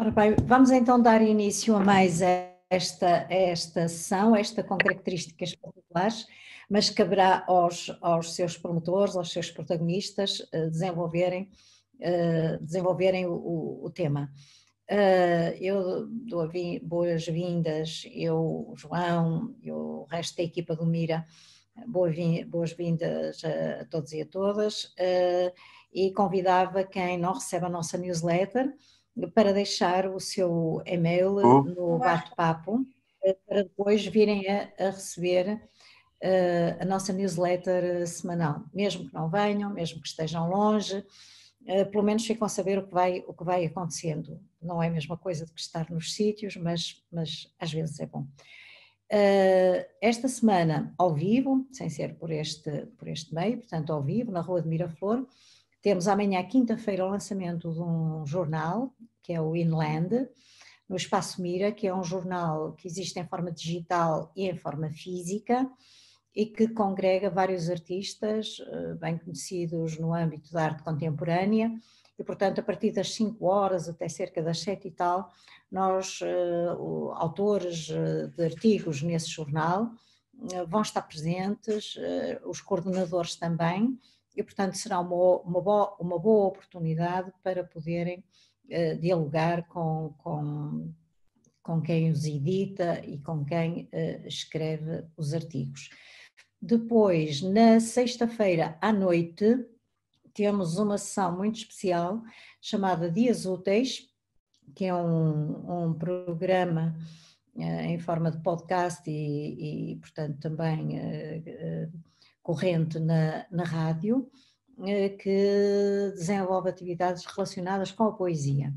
Ora bem, vamos então dar início a mais esta, esta sessão, esta com características particulares, mas caberá aos, aos seus promotores, aos seus protagonistas uh, desenvolverem, uh, desenvolverem o, o tema. Uh, eu dou boas-vindas, eu, João e o resto da equipa do Mira, boas-vindas a, todos e a todas, e convidava quem não recebe a nossa newsletter para deixar o seu e-mail oh. no bate-papo, eh, para depois virem a, a receber uh, a nossa newsletter semanal. Mesmo que não venham, mesmo que estejam longe, uh, pelo menos ficam a saber o que vai, o que vai acontecendo. Não é a mesma coisa do que estar nos sítios, mas, mas às vezes é bom. Uh, esta semana, ao vivo, sem ser por este, por este meio, portanto, ao vivo, na Rua de Miraflor, temos amanhã, quinta-feira, o lançamento de um jornal, que é o Inland, no Espaço Mira, que é um jornal que existe em forma digital e em forma física e que congrega vários artistas eh, bem conhecidos no âmbito da arte contemporânea. E, portanto, a partir das 5 horas até cerca das 7 e tal, nós, uh, autores eh, de artigos nesse jornal, vão estar presentes, os coordenadores também, e, portanto, será uma, uma, boa, uma boa oportunidade para poderem uh, dialogar com, com, com quem os edita e com quem uh, escreve os artigos. Depois, na sexta-feira à noite, temos uma sessão muito especial chamada Dias Úteis, que é um, um programa uh, em forma de podcast e, e portanto, também corrente na, na rádio, eh, que desenvolve atividades relacionadas com a poesia.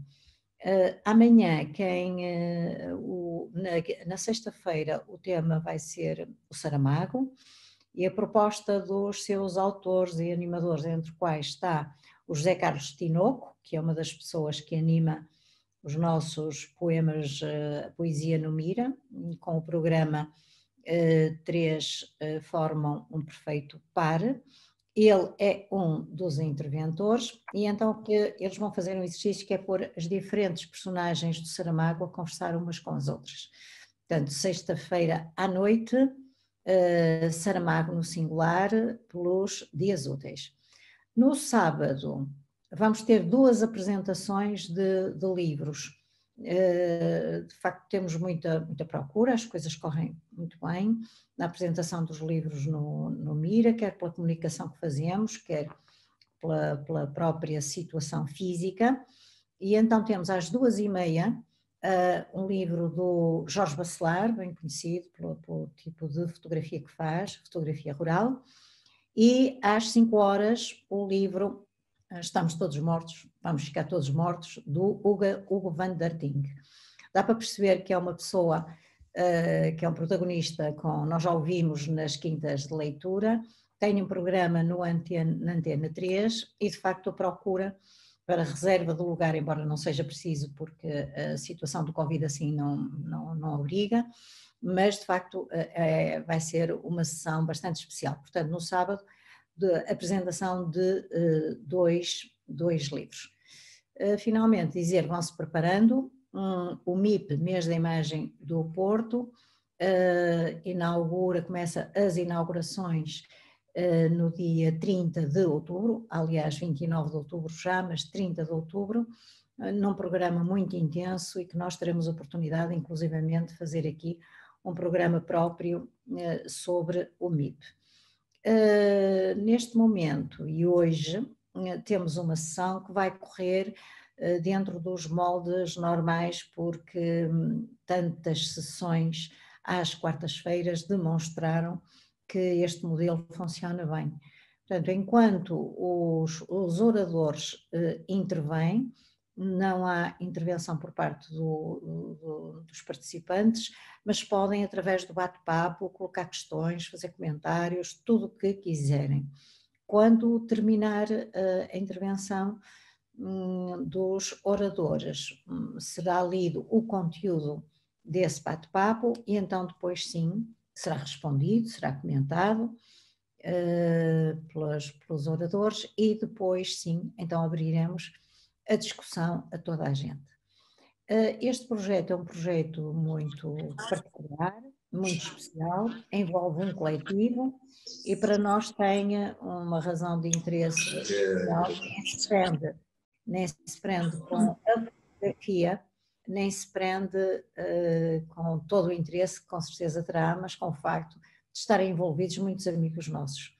Uh, amanhã, quem, uh, o, na, na sexta-feira, o tema vai ser o Saramago e a proposta dos seus autores e animadores, entre os quais está o José Carlos Tinoco, que é uma das pessoas que anima os nossos poemas Poesia no Mira, com o programa três uh, formam um perfeito par. Ele é um dos interventores e então eles vão fazer um exercício que é pôr as diferentes personagens do Saramago a conversar umas com as outras. Portanto, sexta-feira à noite, uh, Saramago no singular, pelos dias úteis. No sábado, vamos ter duas apresentações de, de livros eh, de facto temos muita, muita procura, as coisas correm muito bem na apresentação dos livros no, no Mira, quer pela comunicação que fazemos, quer pela, pela própria situação física. E então temos às duas e meia uh, um livro do Jorge Bacelar, bem conhecido pelo, pelo, tipo de fotografia que faz, fotografia rural, e às cinco horas o livro Estamos Todos Mortos, Vamos Ficar Todos Mortos, do Hugo, Hugo van der Ding. Dá para perceber que é uma pessoa, uh, que é um protagonista, com, nós já ouvimos nas quintas de leitura, tem um programa no Antena, na Antena 3 e de facto procura para reserva de lugar, embora não seja preciso porque a situação do Covid assim não, não, não obriga, mas de facto é, vai ser uma sessão bastante especial. Portanto, no sábado de apresentação de uh, dois, dois livros. Uh, finalmente, dizer, vão-se preparando, um, o MIP, mês da imagem do Porto, uh, inaugura, começa as inaugurações no dia 30 de outubro, aliás 29 de outubro já, mas 30 de outubro, num programa muito intenso e que nós teremos oportunidade, inclusivamente, de fazer aqui um programa próprio sobre o MIP. Uh, neste momento e hoje uh, temos uma sessão que vai correr uh, dentro dos moldes normais, porque um, tantas sessões às quartas-feiras demonstraram que este modelo funciona bem. Portanto, enquanto os, os oradores intervêm, não há intervenção por parte do, do, dos participantes, mas podem, através do bate-papo, colocar questões, fazer comentários, tudo o que quiserem. Quando terminar uh, a intervenção um, dos oradores, um, será lido o conteúdo desse bate-papo e então depois sim será respondido, será comentado uh, pelos, pelos oradores e depois sim, então abriremos a discussão a toda a gente. Este projeto é um projeto muito particular, muito especial, envolve um coletivo e para nós tem uma razão de interesse especial, nem se prende, nem se prende com a fotografia, nem se prende uh, com todo o interesse que com certeza terá, mas com o facto de estarem envolvidos muitos amigos nossos.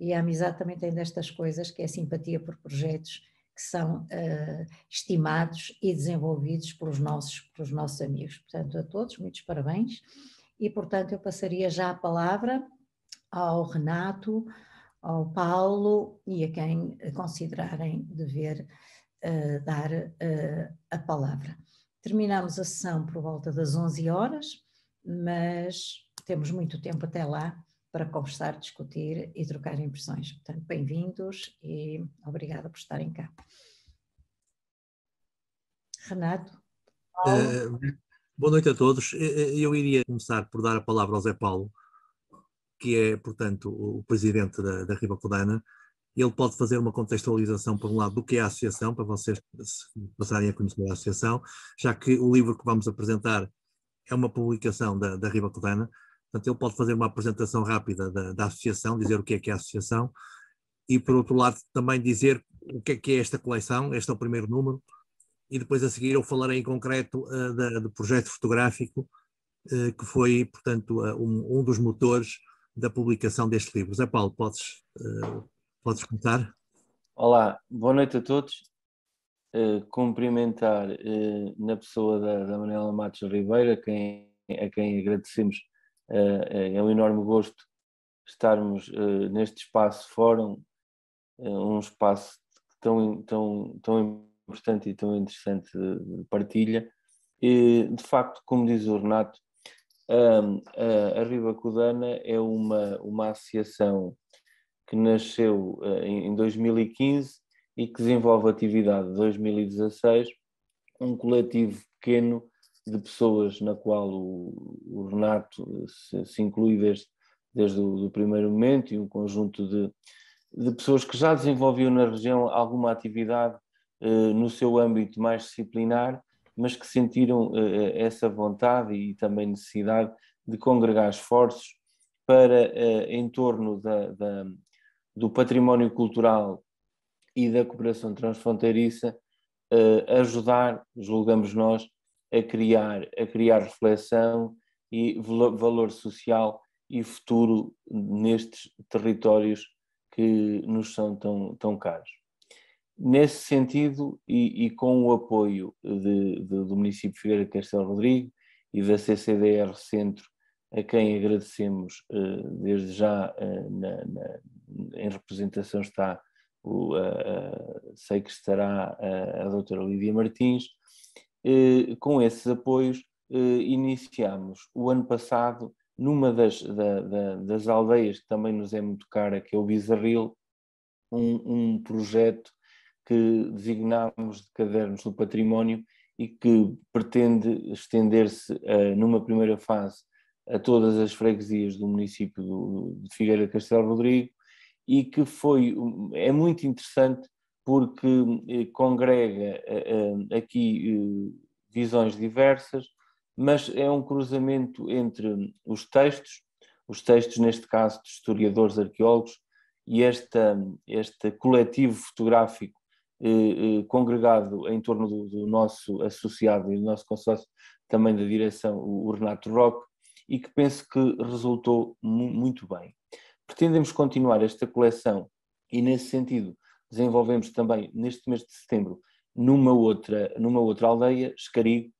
E a amizade também tem destas coisas, que é a simpatia por projetos que são uh, estimados e desenvolvidos pelos nossos, pelos nossos amigos. Portanto, a todos, muitos parabéns. E, portanto, eu passaria já a palavra ao Renato, ao Paulo e a quem considerarem dever uh, dar uh, a palavra. Terminamos a sessão por volta das 11 horas, mas temos muito tempo até lá para conversar, discutir e trocar impressões. Portanto, bem-vindos e obrigada por estarem cá. Renato? Uh, boa noite a todos. Eu iria começar por dar a palavra ao Zé Paulo, que é, portanto, o presidente da, da Riba Codana. Ele pode fazer uma contextualização, por um lado, do que é a associação, para vocês passarem a conhecer a associação, já que o livro que vamos apresentar é uma publicação da, da Riba Codana, portanto, ele pode fazer uma apresentação rápida da, da associação, dizer o que é que é a associação, e, por outro lado, também dizer o que é que é esta coleção, este é o primeiro número, e depois a seguir eu falarei em concreto uh, da, do projeto fotográfico, uh, que foi, portanto, uh, um, um, dos motores da publicação deste livro. Zé Paulo, podes, podes começar? Olá, boa noite a todos. Cumprimentar na pessoa da, da Manuela Matos Ribeira, quem, a quem agradecemos. É um enorme gosto estarmos neste espaço fórum, um espaço tão, tão, tão importante e tão interessante de partilha. E, de facto, como diz o Renato, a, a Riba Cudana é uma, uma associação que nasceu em 2015 e que desenvolve atividade de 2016, um coletivo pequeno de pessoas na qual o, o Renato se, se, inclui desde, desde o do primeiro momento e um conjunto de, de pessoas que já desenvolviam na região alguma atividade uh, no seu âmbito mais disciplinar mas que sentiram uh, essa vontade e também necessidade de congregar esforços para, uh, em torno da, da, do património cultural e da cooperação transfronteiriça, uh, ajudar, julgamos nós, a criar, a criar reflexão e valor social e futuro nestes territórios que nos são tão, tão caros. Nesse sentido, e, e com o apoio de, de, do município de Figueira Castelo Rodrigo e da CCDR Centro, a quem agradecemos uh, desde já uh, na, na, em representação está o, sei que estará a, a doutora Lídia Martins, com esses apoios iniciamos o ano passado numa das, da, da, das aldeias que também nos é muito cara, que é o Bizarril, um, um projeto que designámos de cadernos do património e que pretende estender-se uh, numa primeira fase a todas as freguesias do município do, de Figueira Castelo Rodrigo e que foi é muito interessante porque eh, congrega uh, aqui visões diversas, mas é um cruzamento entre os textos, os textos neste caso de historiadores arqueólogos e esta, este coletivo fotográfico eh, eh, congregado em torno do, do, nosso associado e do nosso consórcio, também da direção, o, o Renato Roque, e que penso que resultou mu muito bem. Pretendemos continuar esta coleção e, nesse sentido, desenvolvemos também, neste mês de setembro, numa outra, numa outra aldeia, Escarigo,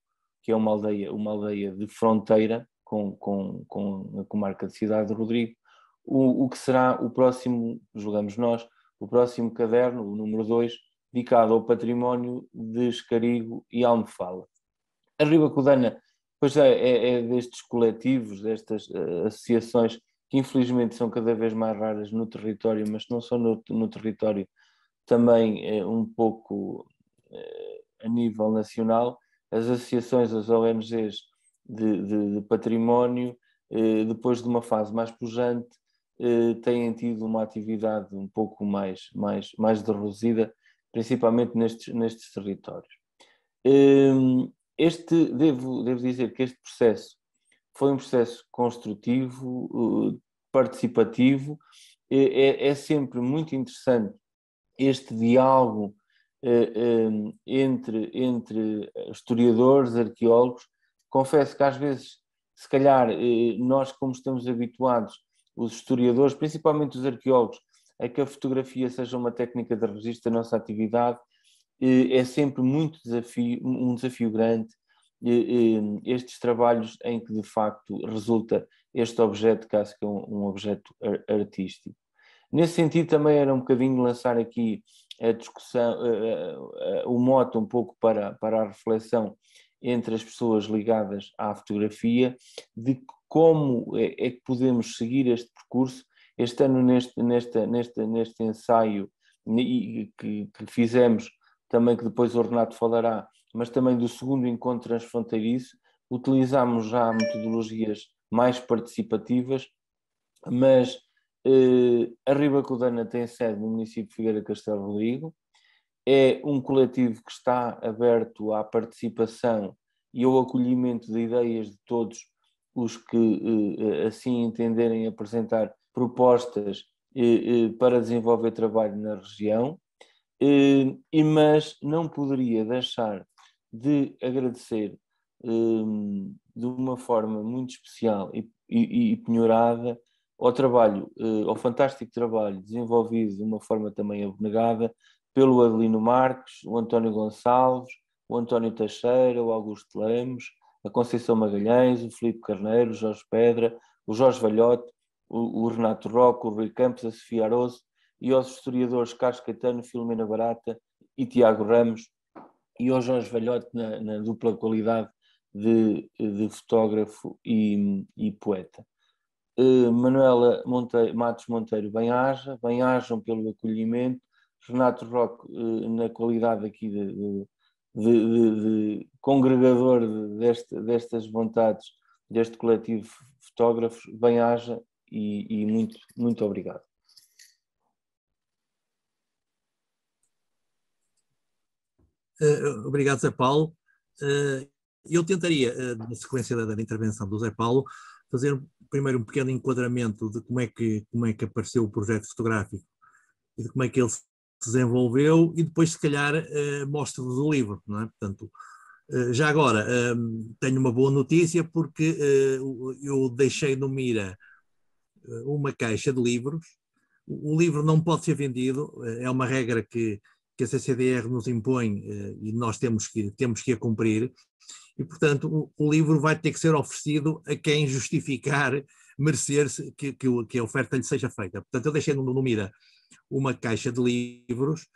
que é uma aldeia, uma aldeia de fronteira com, com, com a comarca de Cidade de Rodrigo, o, o que será o próximo, julgamos nós, o próximo caderno, o número 2, dedicado ao património de Escarigo e Almofala. A Riba Codana, pois é, é, é destes coletivos, destas uh, associações que infelizmente são cada vez mais raras no território, mas não só no, no território, também uh, um pouco uh, a nível nacional, as associações, as ONGs de, de, de património, depois de uma fase mais pujante, têm tido uma atividade um pouco mais, mais, mais reduzida principalmente nestes, nestes territórios. Um, este, devo, devo dizer que este processo foi um processo construtivo, participativo, é, é sempre muito interessante este diálogo entre, entre historiadores, arqueólogos. Confesso que às vezes, se calhar, nós, como estamos habituados, os historiadores, principalmente os arqueólogos, a que a fotografia seja uma técnica de registro da nossa atividade, é sempre muito desafio, um desafio grande estes trabalhos em que de facto resulta este objeto acho que é um, objeto artístico. Nesse sentido também era um bocadinho lançar aqui a discussão, o mote um pouco para, para a reflexão entre as pessoas ligadas à fotografia, de como é, é que podemos seguir este percurso. Este ano, neste, neste, neste, ensaio que, que fizemos, também que depois o Renato falará, mas também do segundo encontro transfronteiriço, utilizámos já metodologias mais participativas, mas eh, a Ribacudana tem sede no município de Figueira Castelo Rodrigo, é um coletivo que está aberto à participação e ao acolhimento de ideias de todos os que eh, assim entenderem apresentar propostas eh, para desenvolver trabalho na região, mas não poderia deixar de agradecer de uma forma muito especial e, e, e penhorada ao trabalho, uh, ao fantástico trabalho desenvolvido de uma forma também abnegada pelo Adelino Marques, o António Gonçalves, o António Teixeira, o Augusto Lemos, a Conceição Magalhães, o Filipe Carneiro, o Jorge Pedra, o Jorge Valhote, o, Renato Roque, o Rui Campos, a Sofia Aroso e aos historiadores Carlos Caetano, Filomena Barata e Tiago Ramos, e ao Jorge Velhote na, na dupla qualidade de, de fotógrafo e, e poeta. Uh, Manuela Monteiro, Matos Monteiro, bem-aja, bem-ajam pelo acolhimento, Renato Roque uh, na qualidade aqui de, de, de, de congregador deste, destas vontades deste coletivo fotógrafos, bem-aja e, e muito, muito obrigado. Uh, obrigado, Zé Paulo. Eu tentaria, na sequência da, intervenção do Zé Paulo, fazer primeiro um pequeno enquadramento de como é que, como é que apareceu o projeto fotográfico e de como é que ele se desenvolveu e depois, se calhar, mostro-vos o livro. Não é? Portanto, já agora, tenho uma boa notícia porque eu deixei no Mira uma caixa de livros. O livro não pode ser vendido, é uma regra que que a CCDR nos impõe eh, e nós temos que, temos que a cumprir, e portanto o, o livro vai ter que ser oferecido a quem justificar merecer que, que, que, a oferta lhe seja feita. Portanto, eu deixei no, no Mira uma caixa de livros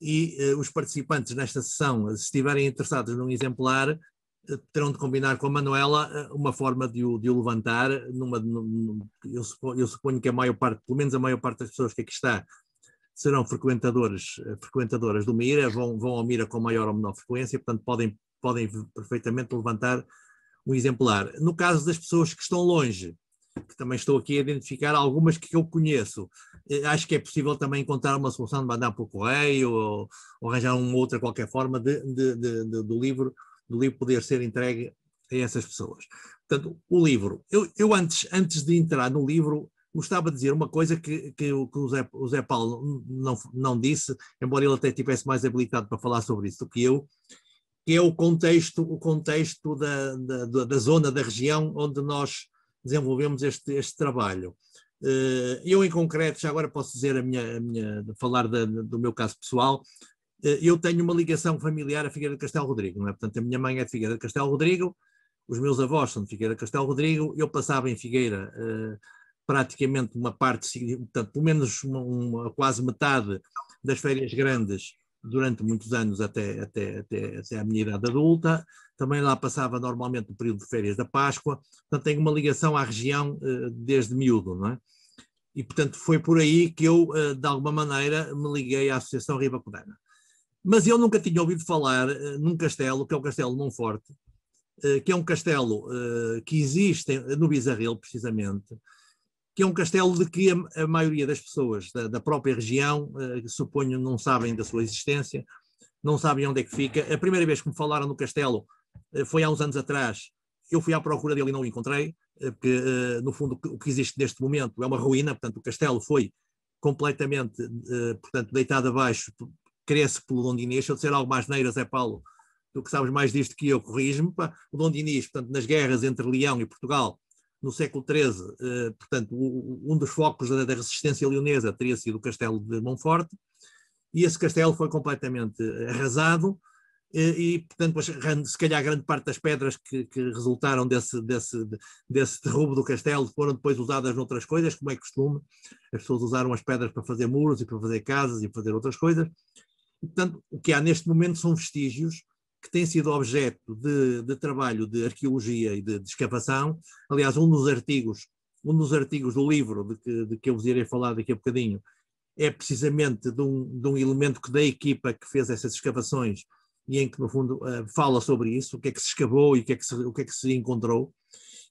e eh, os participantes nesta sessão, se estiverem interessados num exemplar, eh, terão de combinar com a Manuela uma forma de o, de o levantar. Numa, num, eu, suponho, eu suponho que a maior parte, pelo menos a maior parte das pessoas que aqui está, serão frequentadores, eh, frequentadoras do Mira, vão, vão ao Mira com maior ou menor frequência, portanto podem, podem perfeitamente levantar um exemplar. No caso das pessoas que estão longe, que também estou aqui a identificar algumas que eu conheço, eh, acho que é possível também encontrar uma solução de mandar por correio ou, ou arranjar uma outra qualquer forma de, de, de, do livro do livro poder ser entregue a essas pessoas. Portanto, o livro, eu, eu antes, antes de entrar no livro, gostava de dizer uma coisa que, que, que o, Zé, o, Zé, Paulo não, não disse, embora ele até estivesse mais habilitado para falar sobre isso do que eu, que é o contexto, o contexto da, da, da zona, da região onde nós desenvolvemos este, este trabalho. Eh, eu, em concreto, já agora posso dizer a minha, a minha falar da, do meu caso pessoal, eh, eu tenho uma ligação familiar a Figueira de Castelo Rodrigo, não é? Portanto, a minha mãe é de Figueira de Castelo Rodrigo, os meus avós são de Figueira de Castelo Rodrigo, eu passava em Figueira uh, praticamente uma parte, portanto, pelo menos uma, uma, quase metade das férias grandes durante muitos anos até, até, até, até a minha idade adulta. Também lá passava normalmente o período de férias da Páscoa. Portanto, tenho uma ligação à região uh, desde miúdo, não é? E, portanto, foi por aí que eu, uh, de alguma maneira, me liguei à Associação Riba Codana. Mas eu nunca tinha ouvido falar uh, num castelo, que é o Castelo Monforte, que é um castelo que existe no Bizarril, precisamente, que é um castelo de que a, a maioria das pessoas da, da própria região, uh, suponho, não sabem da sua existência, não sabem onde é que fica. A primeira vez que me falaram no castelo foi há uns anos atrás, eu fui à procura dele e não o encontrei, porque, no fundo, o que existe neste momento é uma ruína, portanto, o castelo foi completamente, portanto, deitado abaixo, cresce pelo Londinês, se eu disser algo mais neiras é Paulo, tu que sabes mais disto que eu, corrijo-me, o Londinês, portanto, nas guerras entre Leão e Portugal, no século XIII, eh, portanto, um dos focos da, resistência leonesa teria sido o castelo de Monforte, e esse castelo foi completamente arrasado, e, portanto, se calhar grande parte das pedras que, que resultaram desse, desse, desse derrubo do castelo foram depois usadas noutras coisas, como é costume. As pessoas usaram as pedras para fazer muros e para fazer casas e para fazer outras coisas. Portanto, o que há neste momento são vestígios que têm sido objeto de, de trabalho de arqueologia e de, de, escavação. Aliás, um dos artigos, um dos artigos do livro de que, de que eu vos irei falar daqui a bocadinho é precisamente de um, de um elemento que da equipa que fez essas escavações e em que, no fundo, uh, fala sobre isso, o que é que se escavou e o que é que se, o que é que se encontrou.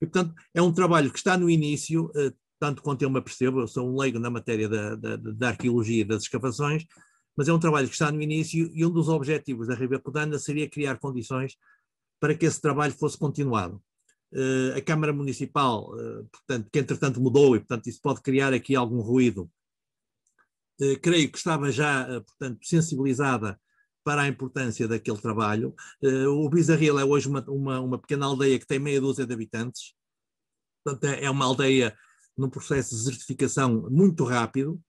E, portanto, é um trabalho que está no início, uh, tanto quanto eu me apercebo, eu sou um leigo na matéria da, da, da arqueologia e das escavações, mas é um trabalho que está no início e um dos objetivos da Ribeira Podana seria criar condições para que esse trabalho fosse continuado. Uh, a Câmara Municipal, uh, portanto, que entretanto mudou e, portanto, isso pode criar aqui algum ruído, uh, creio que estava já, portanto, sensibilizada para a importância daquele trabalho. o Bizarril é hoje uma, uma, uma, pequena aldeia que tem meia dúzia de habitantes, portanto, é, é uma aldeia num processo de desertificação muito rápido,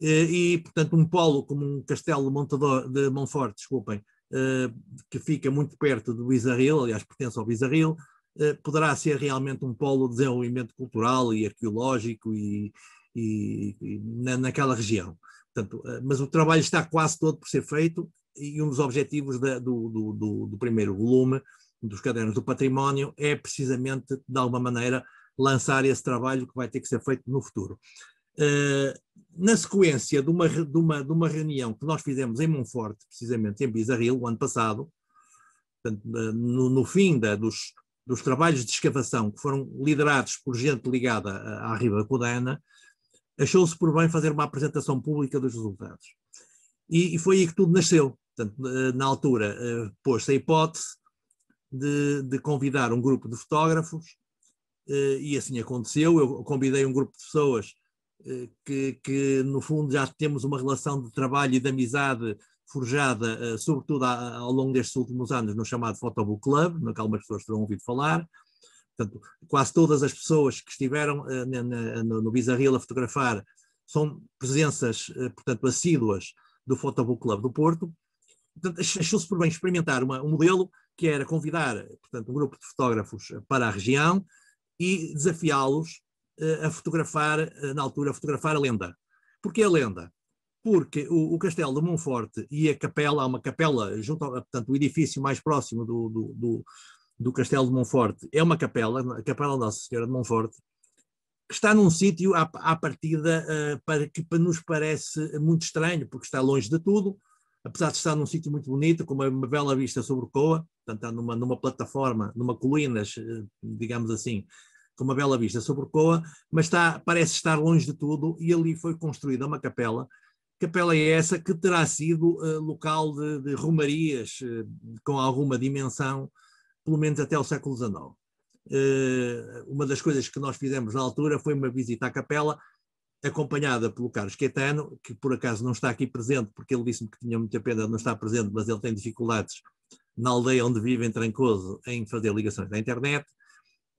e, portanto, um polo como um castelo Montador, de Monforte, desculpem, eh, que fica muito perto do Bizarril, aliás, pertence ao Bizarril, eh, poderá ser realmente um polo de desenvolvimento cultural e arqueológico e, e, e na, naquela região. Portanto, mas o trabalho está quase todo por ser feito e um dos objetivos da, do, do, do, do, primeiro volume dos cadernos do património é precisamente, de alguma maneira, lançar esse trabalho que vai ter que ser feito no futuro. Uh, na sequência de uma, de, uma, de uma reunião que nós fizemos em Monforte, precisamente em Bizarril, o ano passado, portanto, no, no, fim da, dos, dos trabalhos de escavação que foram liderados por gente ligada à, à Riba Codana, achou-se por bem fazer uma apresentação pública dos resultados. E, e foi aí que tudo nasceu. Portanto, na altura, uh, pôs-se a hipótese de, de, convidar um grupo de fotógrafos, uh, e assim aconteceu. Eu convidei um grupo de pessoas que, que, no fundo já temos uma relação de trabalho e de amizade forjada, eh, sobretudo ao longo destes últimos anos, no chamado Photobook Club, no qual algumas pessoas terão ouvido falar. Portanto, quase todas as pessoas que estiveram eh, no Bizarril a fotografar são presenças, portanto, assíduas do Photobook Club do Porto. Achou-se por bem experimentar uma, um modelo que era convidar, portanto, um grupo de fotógrafos para a região e desafiá-los eh, a fotografar, eh, na altura, a fotografar a lenda. Porquê a lenda? Porque o, o castelo de Monforte e a capela, há uma capela, junto ao, portanto, o edifício mais próximo do, do, do, do castelo de Monforte, é uma capela, a Capela Nossa Senhora de Monforte, que está num sítio à, à partida uh, para, que nos parece muito estranho, porque está longe de tudo, apesar de estar num sítio muito bonito, com uma, uma bela vista sobre Coa, portanto está numa, numa plataforma, numa colinas, digamos assim, com uma bela vista sobre Coa, mas está, parece estar longe de tudo e ali foi construída uma capela. Capela é essa que terá sido uh, local de, de romarias uh, com alguma dimensão, pelo menos até o século XIX. Uh, eh, uma das coisas que nós fizemos na altura foi uma visita à capela, acompanhada pelo Carlos Quetano, que por acaso não está aqui presente, porque ele disse-me que tinha muita pena de não estar presente, mas ele tem dificuldades na aldeia onde vive em Trancoso em fazer ligações da internet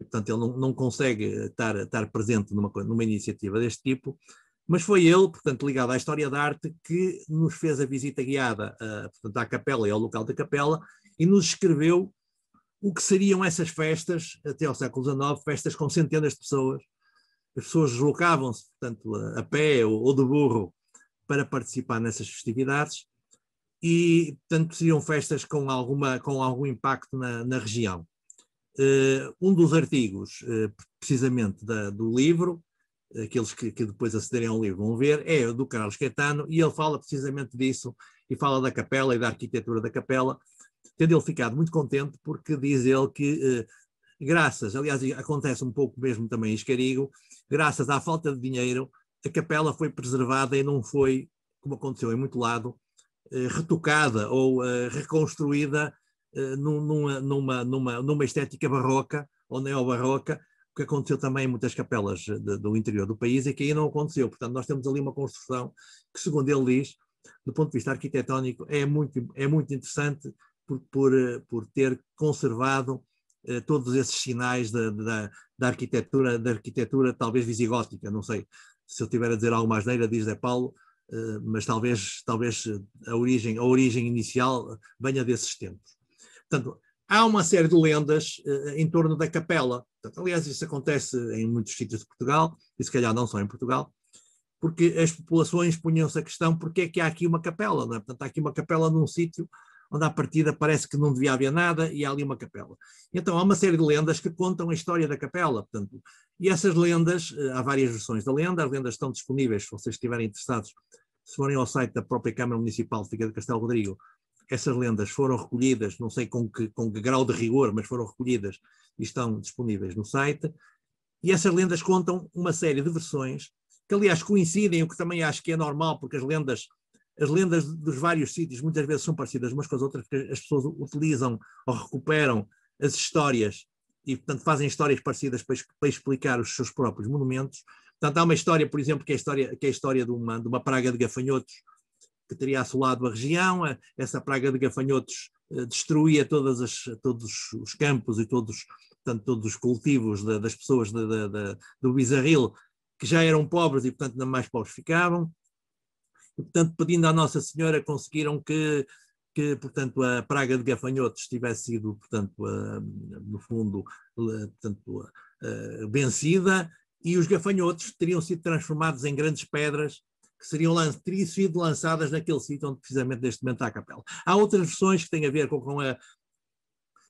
portanto ele não, não consegue estar, estar presente numa, numa iniciativa deste tipo, mas foi ele, portanto, ligado à história da arte, que nos fez a visita guiada uh, portanto, à capela e ao local da capela e nos escreveu o que seriam essas festas, até ao século XIX, festas com centenas de pessoas. As pessoas deslocavam-se, portanto, a, pé ou, ou de burro para participar nessas festividades e, portanto, seriam festas com, alguma, com algum impacto na, na região. Uh, um dos artigos, uh, precisamente da, do livro, aqueles que, que, depois acederem ao livro vão ver, é do Carlos Caetano, e ele fala precisamente disso, e fala da capela e da arquitetura da capela, tendo ele ficado muito contente, porque diz ele que, graças, aliás, acontece um pouco mesmo também em Escarigo, graças à falta de dinheiro, a capela foi preservada e não foi, como aconteceu em muito lado, retocada ou reconstruída numa, numa, numa, numa estética barroca ou neobarroca, o que aconteceu também em muitas capelas de, do interior do país e que aí não aconteceu. Portanto, nós temos ali uma construção que, segundo ele diz, do ponto de vista arquitetónico, é muito, é muito interessante por, por, por ter conservado eh, todos esses sinais da, da, da, arquitetura, da arquitetura talvez visigótica, não sei se eu tiver a dizer algo mais neira, diz Zé Paulo, eh, mas talvez, talvez a, origem, a origem inicial venha desses tempos. Portanto, há uma série de lendas uh, em torno da capela. Portanto, aliás, isso acontece em muitos sítios de Portugal, e se calhar não só em Portugal, porque as populações punham-se a questão porque é que há aqui uma capela, não é? Portanto, há aqui uma capela num sítio onde à partida parece que não devia haver nada e há ali uma capela. Então há uma série de lendas que contam a história da capela, portanto, e essas lendas, eh, há várias versões da lenda, as lendas estão disponíveis, se vocês estiverem interessados, se forem ao site da própria Câmara Municipal de Castelo Rodrigo, essas lendas foram recolhidas, não sei com que, com que grau de rigor, mas foram recolhidas e estão disponíveis no site. E essas lendas contam uma série de versões que, aliás, coincidem, o que também acho que é normal, porque as lendas, as lendas dos vários sítios muitas vezes são parecidas umas com as outras, porque as pessoas utilizam ou recuperam as histórias e, portanto, fazem histórias parecidas para, para explicar os seus próprios monumentos. Portanto, há uma história, por exemplo, que é a história, que é a história de, uma, de uma praga de gafanhotos que teria assolado a região. Essa praga de gafanhotos eh, destruía todas as, todos os campos e todos, portanto, todos os cultivos das pessoas do Bizarril, que já eram pobres e, portanto, ainda mais pobres ficavam. E, portanto, pedindo à Nossa Senhora, conseguiram que, que portanto, a praga de gafanhotos tivesse sido, portanto, no fundo, portanto, vencida e os gafanhotos teriam sido transformados em grandes pedras que seriam teriam sido lançadas naquele sítio onde precisamente neste momento há a capela. Há outras versões que têm a ver com, com, a,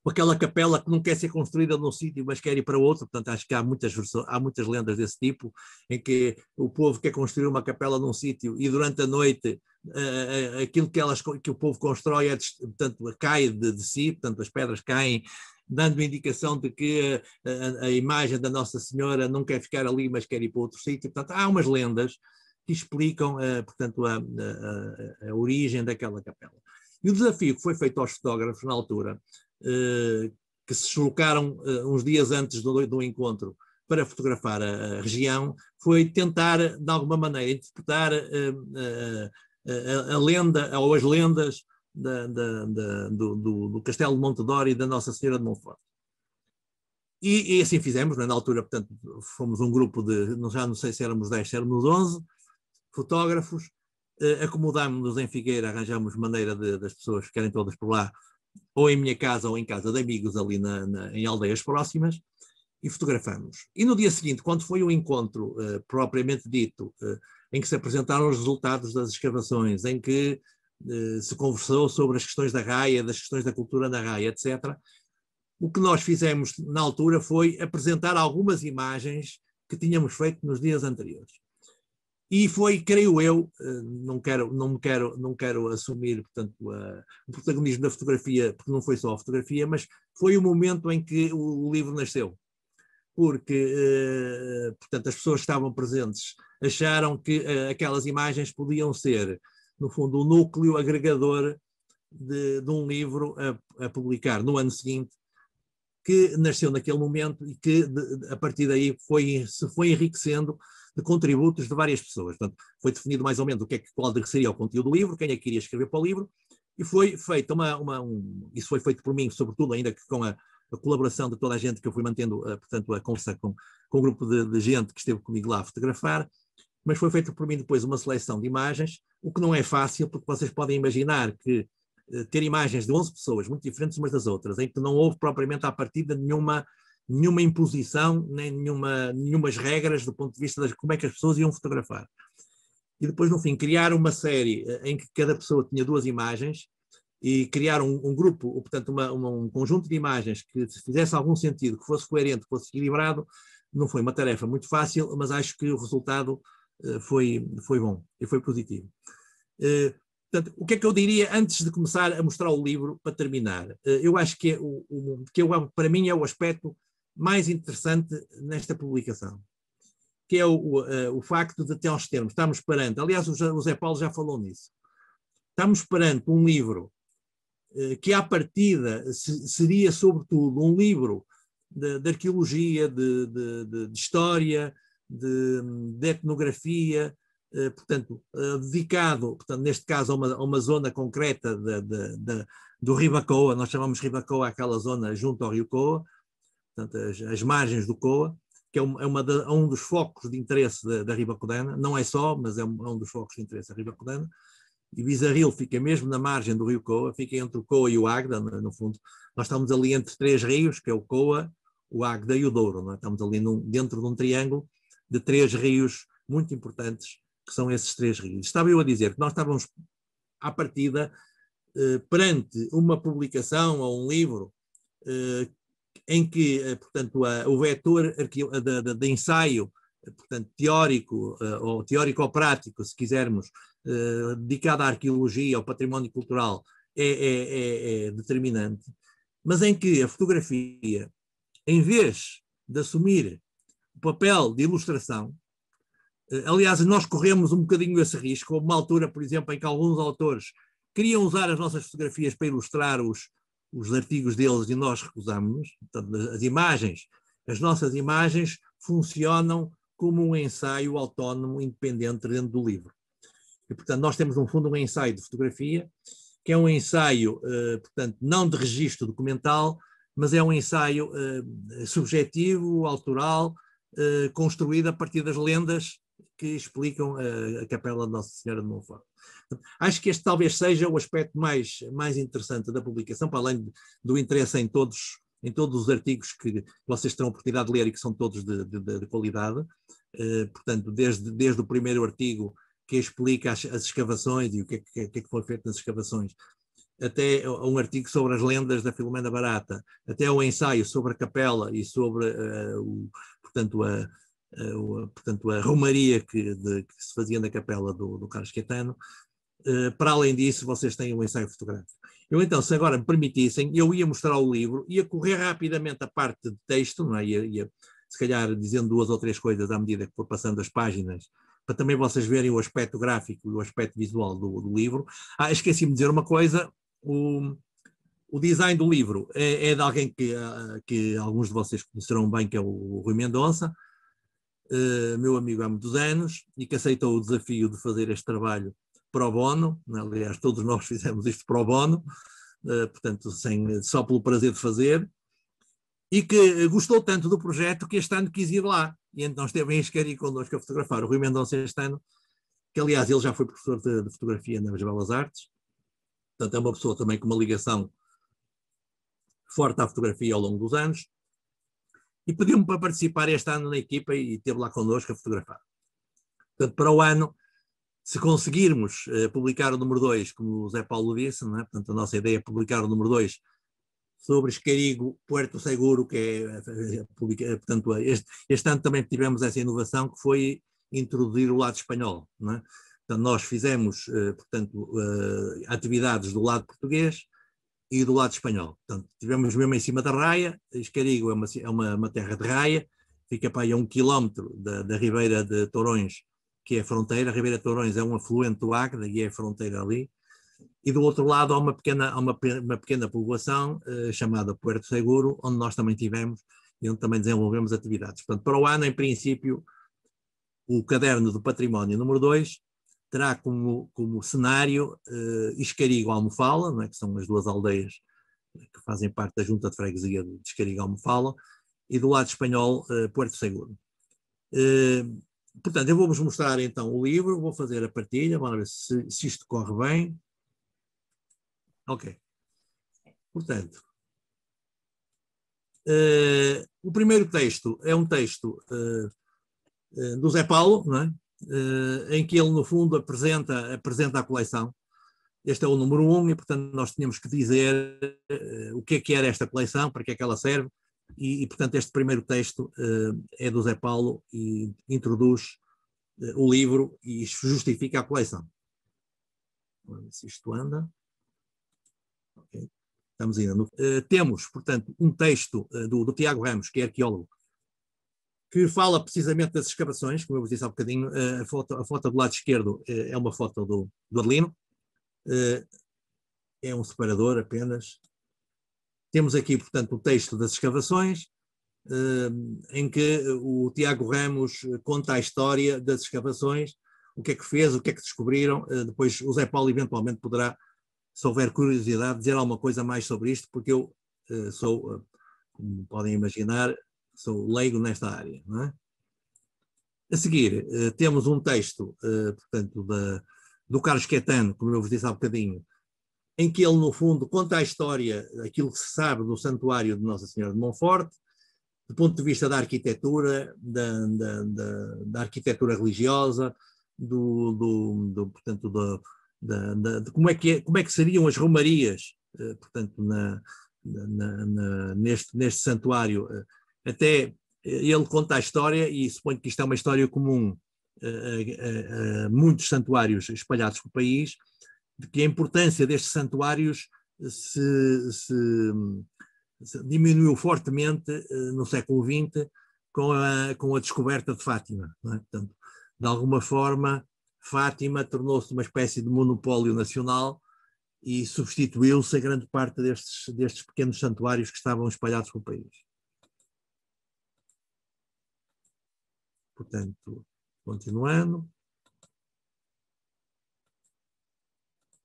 com aquela capela que não quer ser construída num sítio, mas quer ir para outro. Portanto, acho que há muitas, versões, há muitas lendas desse tipo, em que o povo quer construir uma capela num sítio e durante a noite uh, aquilo que, elas, que o povo constrói é, portanto, cai de, de si, portanto, as pedras caem dando indicação de que a, a, a, imagem da Nossa Senhora não quer ficar ali, mas quer ir para outro sítio. Portanto, há umas lendas que explicam, uh, portanto, a, a, a, origem daquela capela. E o desafio que foi feito aos fotógrafos na altura, uh, que se deslocaram uh, uns dias antes do, do encontro para fotografar a, a, região, foi tentar, de alguma maneira, interpretar a, lenda, ou as lendas da, da, da, do, do, do, Castelo de Montedor e da Nossa Senhora de Montfort. E, e, assim fizemos, né? na altura, portanto, fomos um grupo de, já não sei se éramos 10, se éramos 11, fotógrafos, uh, acomodámos-nos em Figueira, arranjamos maneira de, das pessoas ficarem todas por lá, ou em minha casa ou em casa de amigos ali na, na, em aldeias próximas, e fotografamos. E no dia seguinte, quando foi o encontro uh, propriamente dito, uh, em que se apresentaram os resultados das escavações, em que uh, se conversou sobre as questões da raia, das questões da cultura na raia, etc., o que nós fizemos na altura foi apresentar algumas imagens que tínhamos feito nos dias anteriores. E foi, creio eu, eh, não quero, não quero, não quero assumir, portanto, o protagonismo da fotografia, porque não foi só a fotografia, mas foi o momento em que o, o livro nasceu. Porque, eh, portanto, as pessoas estavam presentes acharam que eh, aquelas imagens podiam ser, no fundo, o núcleo agregador de, de um livro a, a, publicar no ano seguinte, que nasceu naquele momento e que, de, a partir daí, foi, se foi enriquecendo de contributos de várias pessoas. Portanto, foi definido mais ou menos o que é que, qual seria o conteúdo do livro, quem é que iria escrever para o livro, e foi feita uma, uma um, isso foi feito por mim, sobretudo ainda que com a, a, colaboração de toda a gente que eu fui mantendo, uh, portanto, a conversa com, com um grupo de, de, gente que esteve comigo lá a fotografar, mas foi feito por mim depois uma seleção de imagens, o que não é fácil, porque vocês podem imaginar que uh, ter imagens de 11 pessoas muito diferentes umas das outras, em que não houve propriamente à partida nenhuma nenhuma imposição, nem nenhuma, nenhumas regras do ponto de vista de como é que as pessoas iam fotografar. E depois, no fim, criar uma série eh, em que cada pessoa tinha duas imagens e criar um, um grupo, portanto, uma, uma, um conjunto de imagens que fizesse algum sentido, que fosse coerente, que fosse equilibrado, não foi uma tarefa muito fácil, mas acho que o resultado uh, foi, foi bom e foi positivo. Uh, portanto, o que é que eu diria antes de começar a mostrar o livro, para terminar? Eu acho que, é o, o, que eu, para mim é o aspecto mais interessante nesta publicação, que é o, o, uh, o facto de, até aos termos, estamos perante, aliás, o, Zé Paulo já falou nisso, estamos perante um livro que à partida seria sobretudo um livro de, de arqueologia, de, de, de história, de, etnografia, portanto, dedicado, portanto, neste caso, a uma, a uma zona concreta do Ribacoa, nós chamamos Ribacoa aquela zona junto ao Rio Coa, portanto, as, as margens do Coa, que é, é uma é um dos focos de interesse da, da Ribacodana, não é só, mas é um, é um dos focos de interesse da Ribacodana, e Bizarril fica mesmo na margem do rio Coa, fica entre o Coa e o Águeda, no, fundo. Nós estamos ali entre três rios, que é o Coa, o Águeda e o Douro. É? Estamos ali num, dentro de um triângulo de três rios muito importantes, que são esses três rios. Estava eu a dizer que nós estávamos, à partida, eh, perante uma publicação ou um livro eh, em que, eh, portanto, a, o vetor de, de, ensaio, portanto, teórico eh, ou teórico ou prático, se quisermos, eh, dedicado à arqueologia, ao património cultural, é, é, é, é determinante, mas em que a fotografia, em vez de assumir o papel de ilustração, aliás, nós corremos um bocadinho esse risco. Houve uma altura, por exemplo, em que alguns autores queriam usar as nossas fotografias para ilustrar os, os artigos deles e nós recusamos. Portanto, as imagens, as nossas imagens funcionam como um ensaio autónomo, independente dentro do livro. E, portanto, nós temos, no fundo, um ensaio de fotografia, que é um ensaio, eh, portanto, não de registro documental, mas é um ensaio eh, subjetivo, autoral, eh, construído a partir das lendas que explicam a, a Capela de Nossa Senhora de Monfort. Acho que este talvez seja o aspecto mais, mais interessante da publicação, para além do interesse em todos, em todos os artigos que vocês terão a oportunidade de ler e que são todos de, de, de qualidade. Eh, portanto, desde, desde o primeiro artigo que explica as, as escavações e o que é que, é que foi feito nas escavações, até um artigo sobre as lendas da Filomena Barata, até um ensaio sobre a capela e sobre, uh, o, portanto, a, portanto, a romaria que, de, que, se fazia na capela do, do Carlos Quetano, eh, para além disso, vocês têm um ensaio fotográfico. Eu então, se agora me permitissem, eu ia mostrar o livro, ia correr rapidamente a parte de texto, não é? ia, ia se calhar dizendo duas ou três coisas à medida que for passando as páginas, para também vocês verem o aspecto gráfico e o aspecto visual do, do livro. Ah, esqueci-me de dizer uma coisa, o, o design do livro é, é de alguém que, ah, que alguns de vocês conhecerão bem, que é o Rui Mendonça, uh, meu amigo há muitos anos, e que aceitou o desafio de fazer este trabalho pro bono, né? aliás, todos nós fizemos isto pro bono, uh, portanto, sem, só pelo prazer de fazer, e que gostou tanto do projeto que este ano quis ir lá. E então esteve em Esqueri connosco a fotografar o Rui Mendonça este ano, que aliás ele já foi professor de, de fotografia nas Belas Artes, portanto é uma pessoa também com uma ligação forte à fotografia ao longo dos anos, e pediu-me para participar este ano na equipa e esteve lá connosco a fotografar. Portanto, para o ano se conseguirmos uh, publicar o número 2, como o Zé Paulo disse, não é? portanto, a nossa ideia é publicar o número 2 sobre Escarigo, Puerto Seguro, que é, eh, publica, portanto, este, este, ano também tivemos essa inovação que foi introduzir o lado espanhol, não é? Portanto, nós fizemos, uh, portanto, uh, atividades do lado português e do lado espanhol. Portanto, tivemos mesmo em cima da raia, Escarigo é uma, é uma, uma terra de raia, fica para aí a um quilómetro da, da Ribeira de Torões, que é a fronteira, a Ribeira de Torões é um afluente do Águeda e é a fronteira ali, e do outro lado há uma pequena, há uma, uma pequena povoação uh, chamada Puerto Seguro, onde nós também tivemos e onde também desenvolvemos atividades. Portanto, para o ano, em princípio, o caderno do património número 2 terá como, como cenário uh, Iscarigo Almofala, não é? que são as duas aldeias que fazem parte da junta de freguesia de Iscarigo Almofala, e do lado espanhol, uh, Puerto Seguro. Uh, portanto, eu vou-vos mostrar então o livro, vou fazer a partilha, vamos ver se, se isto corre bem. Ok. Portanto, uh, o primeiro texto é um texto uh, do Zé Paulo, é? Em que ele, no fundo, apresenta, apresenta a coleção. Este é o número um e, portanto, nós tínhamos que dizer o que é que era esta coleção, para que é que ela serve, e, e, portanto, este primeiro texto uh, é do Zé Paulo e introduz o livro e justifica a coleção. Vamos se isto anda. Okay. Estamos ainda no... Temos, portanto, um texto do, do, Tiago Ramos, que é arqueólogo, que fala precisamente das escavações, como eu vos disse há bocadinho. a, foto, a foto do lado esquerdo é uma foto do, do Adelino é um separador apenas. Temos aqui, portanto, o texto das escavações, em que o Tiago Ramos conta a história das escavações, o que é que fez, o que é que descobriram. Depois o Zé Paulo eventualmente poderá, se houver curiosidade, dizer alguma coisa mais sobre isto, porque eu sou, como podem imaginar, sou leigo nesta área. É? A seguir, temos um texto, portanto, da, do Carlos Quetano, como eu vos disse há bocadinho, em que ele, no fundo, conta a história, aquilo que se sabe do santuário de Nossa Senhora de Monforte, do ponto de vista da arquitetura, da, da, da, da arquitetura religiosa, do, do, do portanto, do, da, de como, é que é, como é que seriam as romarias, eh, portanto, na, na, na, neste, neste santuário. Eh, até eh, ele conta a história, e suponho que isto é uma história comum a, a, a muitos santuários espalhados pelo país, de que a importância destes santuários se, se, se diminuiu fortemente no século XX com a, com a descoberta de Fátima. É? Portanto, de alguma forma, Fátima tornou-se uma espécie de monopólio nacional e substituiu-se a grande parte destes, destes pequenos santuários que estavam espalhados pelo país. Portanto, continuando.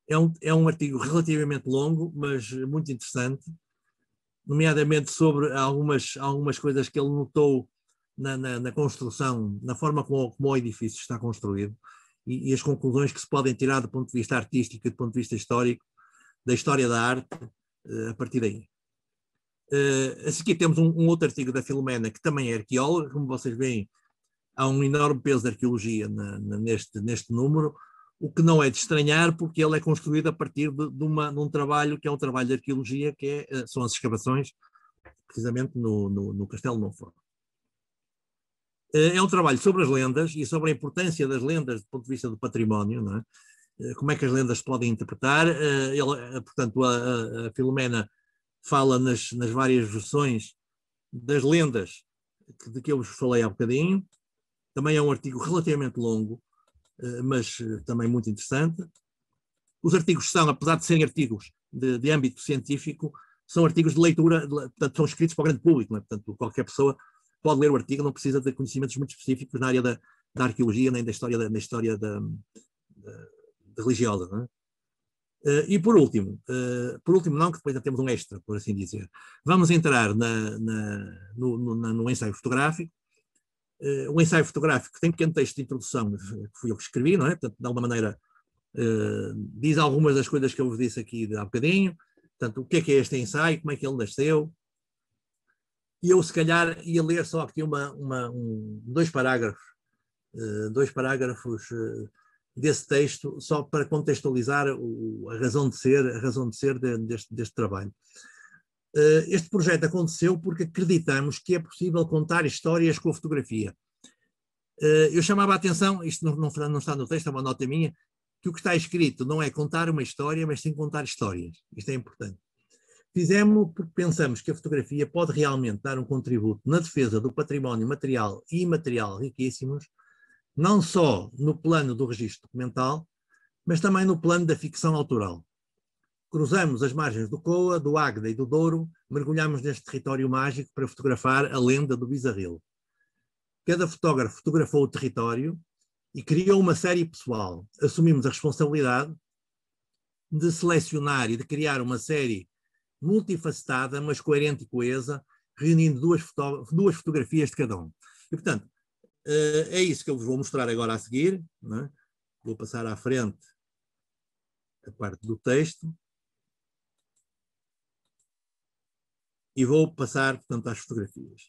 É um, é um artigo relativamente longo, mas muito interessante, nomeadamente sobre algumas, algumas coisas que ele notou na, na, na construção, na forma como, como, o edifício está construído e, e, as conclusões que se podem tirar do ponto de vista artístico e do ponto de vista histórico, da história da arte, uh, a partir daí. Uh, a seguir temos um, um, outro artigo da Filomena, que também é arqueóloga, como vocês veem, há um enorme peso de arqueologia na, na, neste, neste número, o que não é de estranhar, porque ele é construído a partir de, de, uma, de um trabalho que é um trabalho de arqueologia, que é, eh, são as escavações, precisamente no, no, no Castelo Monfort. Eh, é um trabalho sobre as lendas e sobre a importância das lendas do ponto de vista do património, não é? Eh, como é que as lendas se podem interpretar. Ele, portanto, a, a Filomena fala nas, nas várias versões das lendas de que eu vos falei há bocadinho. Também é um artigo relativamente longo, eh, mas eh, também muito interessante. Os artigos são, apesar de serem artigos de, de âmbito científico, são artigos de leitura, portanto, são escritos para o grande público, é? portanto, qualquer pessoa pode ler o artigo, não precisa de conhecimentos muito específicos na área da, da arqueologia, nem da história da, história da, da, religiosa. É? Uh, e por último, por último não, que depois ainda temos um extra, por assim dizer, vamos entrar na, na, no, no, no, ensaio fotográfico, um ensaio fotográfico tem um pequeno texto de introdução, que fui eu que escrevi, não é? Portanto, de alguma maneira, uh, diz algumas das coisas que eu vos disse aqui há bocadinho. Portanto, o que é que é este ensaio, como é que ele nasceu. E eu, se calhar, ia ler só aqui uma, uma um, dois parágrafos, dois parágrafos desse texto, só para contextualizar o, a razão de ser, a razão de ser de, deste, deste trabalho. Eh, este projeto aconteceu porque acreditamos que é possível contar histórias com a fotografia. Eh, eu chamava a atenção, isto não, não, não está no texto, é uma nota minha, que o que está escrito não é contar uma história, mas sim contar histórias. Isto é importante. Fizemos porque pensamos que a fotografia pode realmente dar um contributo na defesa do património material e imaterial riquíssimos, não só no plano do registro documental, mas também no plano da ficção autoral. Cruzamos as margens do Coa, do Águeda e do Douro, mergulhamos neste território mágico para fotografar a lenda do Bizarril. Cada fotógrafo fotografou o território e criou uma série pessoal. Assumimos a responsabilidade de selecionar e de criar uma série multifacetada, mas coerente e coesa, reunindo duas, foto duas fotografias de cada um. E, portanto, eh, é isso que eu vos vou mostrar agora a seguir. É? Vou passar à frente a parte do texto. E vou passar, portanto, às fotografias.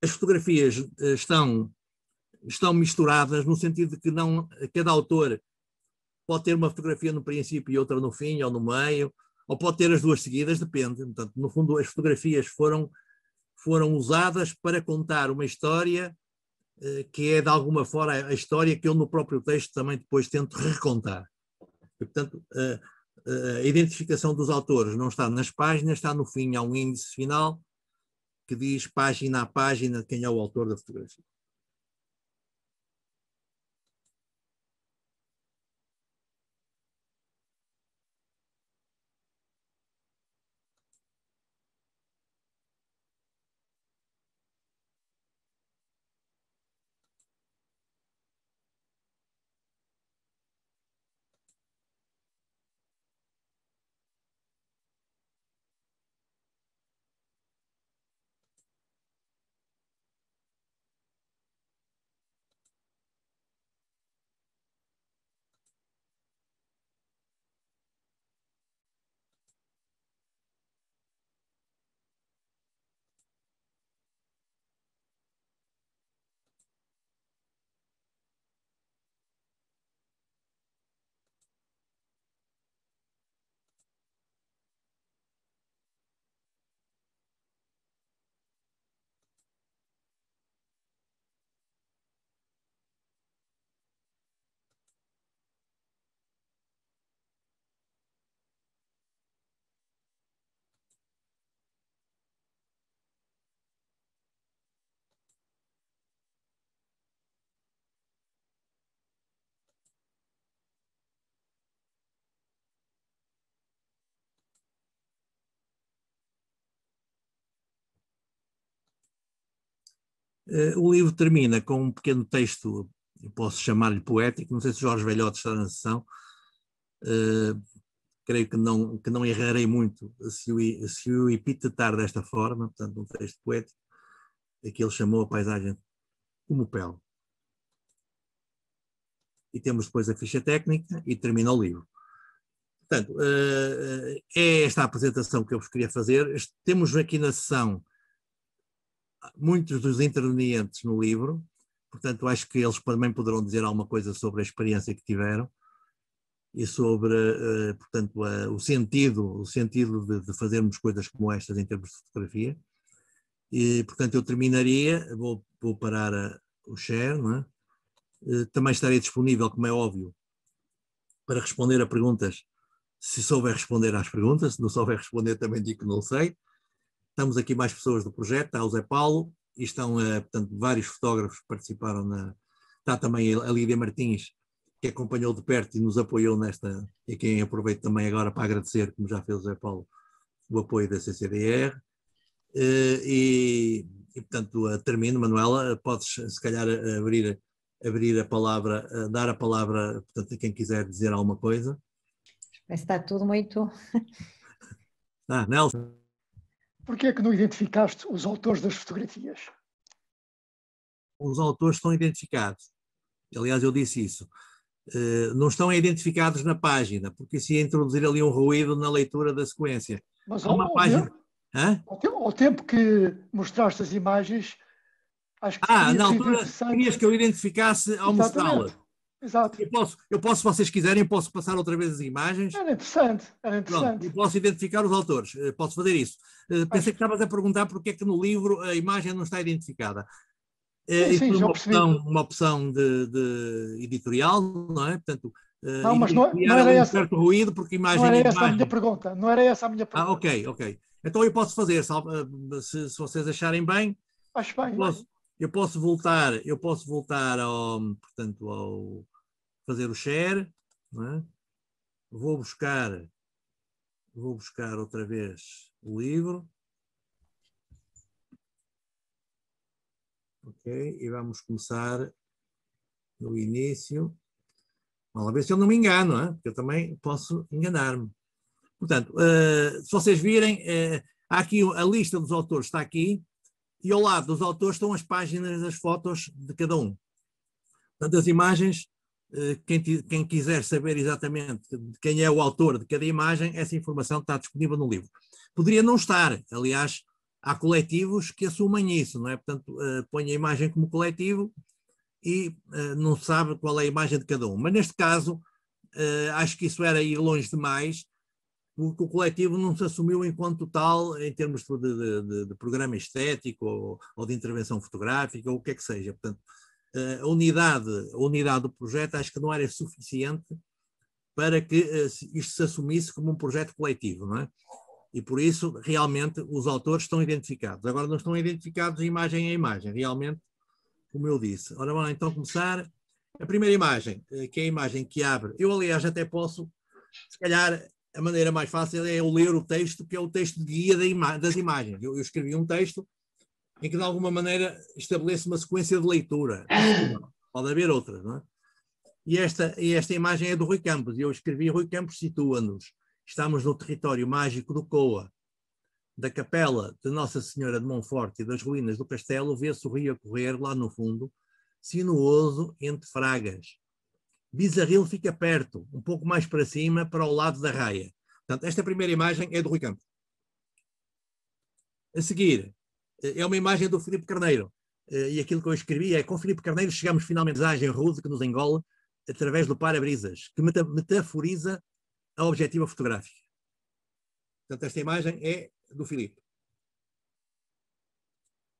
As fotografias eh, estão, estão misturadas no sentido de que não, cada autor pode ter uma fotografia no princípio e outra no fim ou no meio, ou pode ter as duas seguidas, depende. Portanto, no fundo, as fotografias foram, foram usadas para contar uma história eh, que é, de alguma forma, a história que eu no próprio texto também depois tento recontar. E, portanto, a, identificação dos autores não está nas páginas, está no fim, há um índice final que diz página a página quem é o autor da fotografia. O livro termina com um pequeno texto, posso chamar-lhe poético, não sei se Jorge Velhote está na sessão, uh, creio que não, que não errarei muito se o, se o epitetar desta forma, portanto, um texto poético, que ele chamou a paisagem como pele. E temos depois a ficha técnica e termina o livro. Portanto, uh, é esta a apresentação que eu vos queria fazer. Temos aqui na sessão muitos dos intervenientes no livro, portanto, acho que eles também poderão dizer alguma coisa sobre a experiência que tiveram e sobre, uh, portanto, o sentido, o sentido de, de, fazermos coisas como estas em termos de fotografia. E, portanto, eu terminaria, vou, vou parar a, o share, é? Uh, também estarei disponível, como é óbvio, para responder a perguntas, se souber responder às perguntas, se não souber responder também digo que não sei. Estamos aqui mais pessoas do projeto, está o Zé Paulo, e estão, uh, portanto, vários fotógrafos que participaram na... Está também a Lídia Martins, que acompanhou de perto e nos apoiou nesta, e quem aproveito também agora para agradecer, como já fez o Zé Paulo, o apoio da CCDR. Uh, e, e, portanto, uh, termino, Manuela, podes se calhar abrir, abrir a palavra, dar a palavra, portanto, a quem quiser dizer alguma coisa. Está tudo muito... Ah, Nelson. Porquê é que não identificaste os autores das fotografias? Os autores estão identificados. Aliás, eu disse isso. Uh, não estão identificados na página, porque isso ia introduzir ali um ruído na leitura da sequência. Mas Há uma ao, página. Tempo, ao, tempo, ao tempo que mostraste as imagens, acho que. Ah, na altura querias que eu identificasse ao mostrá-las. Exato. Eu posso, eu posso, se vocês quiserem, posso passar outra vez as imagens. Era interessante, era interessante. Pronto, posso identificar os autores, eh, posso fazer isso. Uh, pensei que estavas a perguntar porque é que no livro a imagem não está identificada. Uh, sim, sim, uma, opção, uma opção de, de, editorial, não é? Portanto, uh, não, mas não, não era um essa, certo ruído porque imagem não era essa imagem. a minha pergunta. Não era essa a minha ah, pergunta. Ah, ok, ok. Então eu posso fazer, se, se vocês acharem bem. Acho bem. Posso, eu posso voltar, eu posso voltar ao, portanto, ao fazer o share, é? vou buscar, vou buscar outra vez o livro. Ok, e vamos começar no início. Vamos ver se eu não me engano, é? porque eu também posso enganar-me. Portanto, uh, se vocês virem, uh, aqui a lista dos autores, está aqui, e ao lado dos autores estão as páginas das fotos de cada um. Portanto, as imagens quem, quem, quiser saber exatamente quem é o autor de cada imagem, essa informação está disponível no livro. Poderia não estar, aliás, há coletivos que assumem isso, não é? Portanto, uh, põe a imagem como coletivo e uh, não sabe qual é a imagem de cada um. Mas neste caso, acho que isso era ir longe demais, porque o coletivo não se assumiu enquanto tal em termos de, de, de, de programa estético ou, ou, de intervenção fotográfica ou o que é que seja. Portanto, eh, a unidade, a unidade do projeto acho que não era suficiente para que uh, isto se assumisse como um projeto coletivo, não é? E por isso, realmente, os autores estão identificados. Agora não estão identificados imagem a imagem, realmente, como eu disse. Ora, vamos então começar. A primeira imagem, eh, que é a imagem que abre, eu aliás até posso, se calhar a maneira mais fácil é eu ler o texto, que é o texto de guia das imagens. Eu escrevi um texto em que de alguma maneira estabeleça uma sequência de leitura. Pode haver outras, não é? E esta, e esta imagem é do Rui Campos, e eu escrevi Rui Campos situa-nos. Estamos no território mágico do Coa. Da capela de Nossa Senhora de Monforte e das ruínas do castelo, vê-se o rio a correr lá no fundo, sinuoso entre fragas. Bizarril fica perto, um pouco mais para cima, para o lado da raia. Portanto, esta primeira imagem é do Rui Campos. A seguir, é uma imagem do Filipe Carneiro. Eh, e aquilo que eu escrevi é: com Filipe Carneiro chegamos finalmente à paisagem rude que nos engola através do para-brisas, que metaforiza a objetiva fotográfica. Portanto, esta imagem é do Filipe.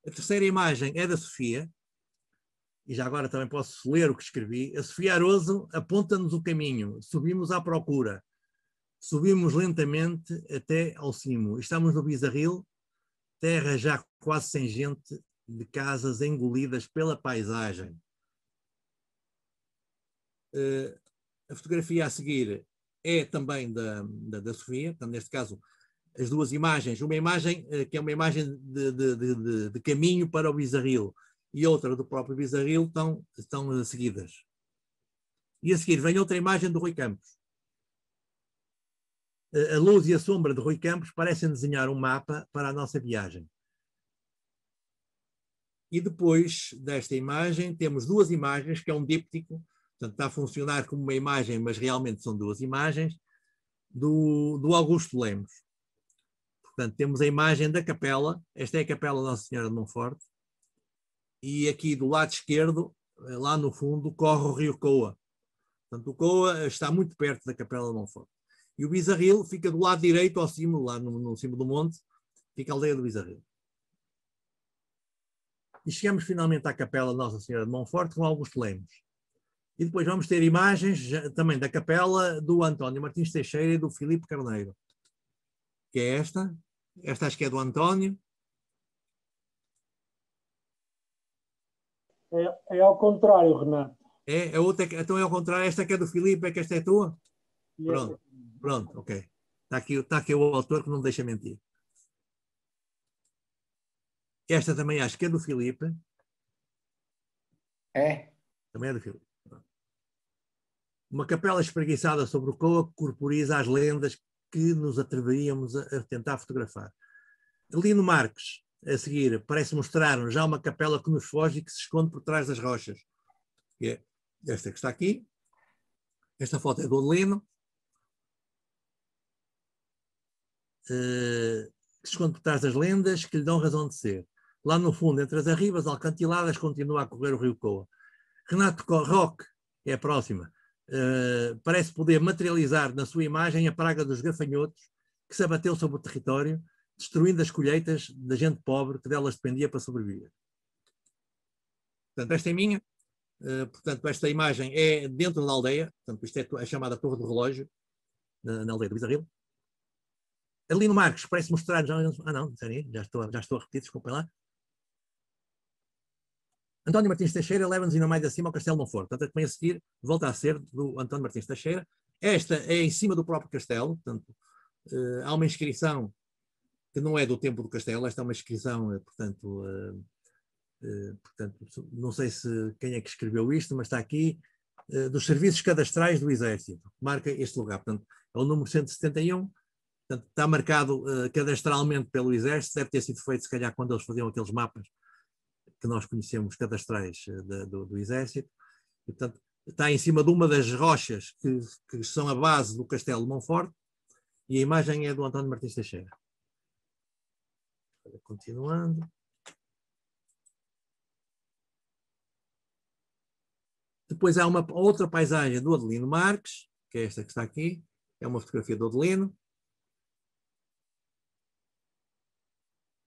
A terceira imagem é da Sofia, e já agora também posso ler o que escrevi. A Sofia Aroso aponta-nos o caminho, subimos à procura, subimos lentamente até ao cimo. Estamos no Bizarril, terra já quase sem gente, de casas engolidas pela paisagem. Uh, a fotografia a seguir é também da, da, da Sofia, então, neste caso, as duas imagens. Uma imagem uh, que é uma imagem de, de, de, de, caminho para o Bizarril e outra do próprio Bizarril estão, estão seguidas. E a seguir vem outra imagem do Rui Campos. A luz e a sombra de Rui Campos parecem desenhar um mapa para a nossa viagem. E depois desta imagem, temos duas imagens, que é um díptico, portanto, está a funcionar como uma imagem, mas realmente são duas imagens, do, do Augusto Lemos. Portanto, temos a imagem da capela, esta é a capela Nossa Senhora de Monforte, e aqui do lado esquerdo, eh, lá no fundo, corre o rio Coa. Portanto, o Coa está muito perto da capela de Monforte. E o Bizarril fica do lado direito, ao cimo, lá no, no cimo do monte, fica a aldeia do Bizarril. E chegamos finalmente à capela Nossa Senhora de Monforte com Augusto Lemos. E depois vamos ter imagens também da capela do António Martins Teixeira e do Filipe Carneiro, que é esta. Esta acho que é do António. É, é ao contrário, Renato. É, a outra, então é ao contrário, esta que é do Filipe, é que esta é tua? Pronto, pronto, ok. Está aqui, está aqui o autor que não deixa mentir. Esta também acho que é do Filipe. É? Também é do Filipe. Uma capela espreguiçada sobre o coa que corporiza as lendas que nos atreveríamos a, tentar fotografar. Lino Marques, a seguir, parece mostrar-nos já uma capela que nos foge e que se esconde por trás das rochas. Que é esta que está aqui. Esta foto é do Adelino. Uh, que se esconde por trás das lendas que lhe dão razão de ser. Lá no fundo, entre as arribas alcantiladas, continua a correr o rio Coa. Renato Roque é a próxima. Uh, parece poder materializar na sua imagem a praga dos gafanhotos que se abateu sobre o território, destruindo as colheitas da gente pobre que delas dependia para sobreviver. Portanto, esta é minha. Uh, portanto, esta imagem é dentro da aldeia. Portanto, isto é a chamada Torre do Relógio, na, na aldeia do Bizarril. Adelino Marques parece mostrar. Já, ah, não, já estou, já estou a repetir, desculpem lá. António Martins Teixeira leva-nos ainda mais acima ao Castelo Monforte. Portanto, a a seguir volta a ser do António Martins Teixeira. Esta é em cima do próprio castelo, portanto, uh, há uma inscrição que não é do tempo do castelo, esta é uma inscrição, uh, portanto, uh, portanto, não sei se quem é que escreveu isto, mas está aqui, dos serviços cadastrais do Exército, marca este lugar. Portanto, é o número 171, portanto, está marcado cadastralmente pelo Exército, deve ter sido feito, se calhar, quando eles faziam aqueles mapas que nós conhecemos cadastrais eh, de, do, do, Exército. E, portanto, está em cima de uma das rochas que, que são a base do Castelo de Monforte e a imagem é do António Martins Teixeira. Continuando. Depois há uma outra paisagem do Adelino Marques, que é esta que está aqui, é uma fotografia do Adelino.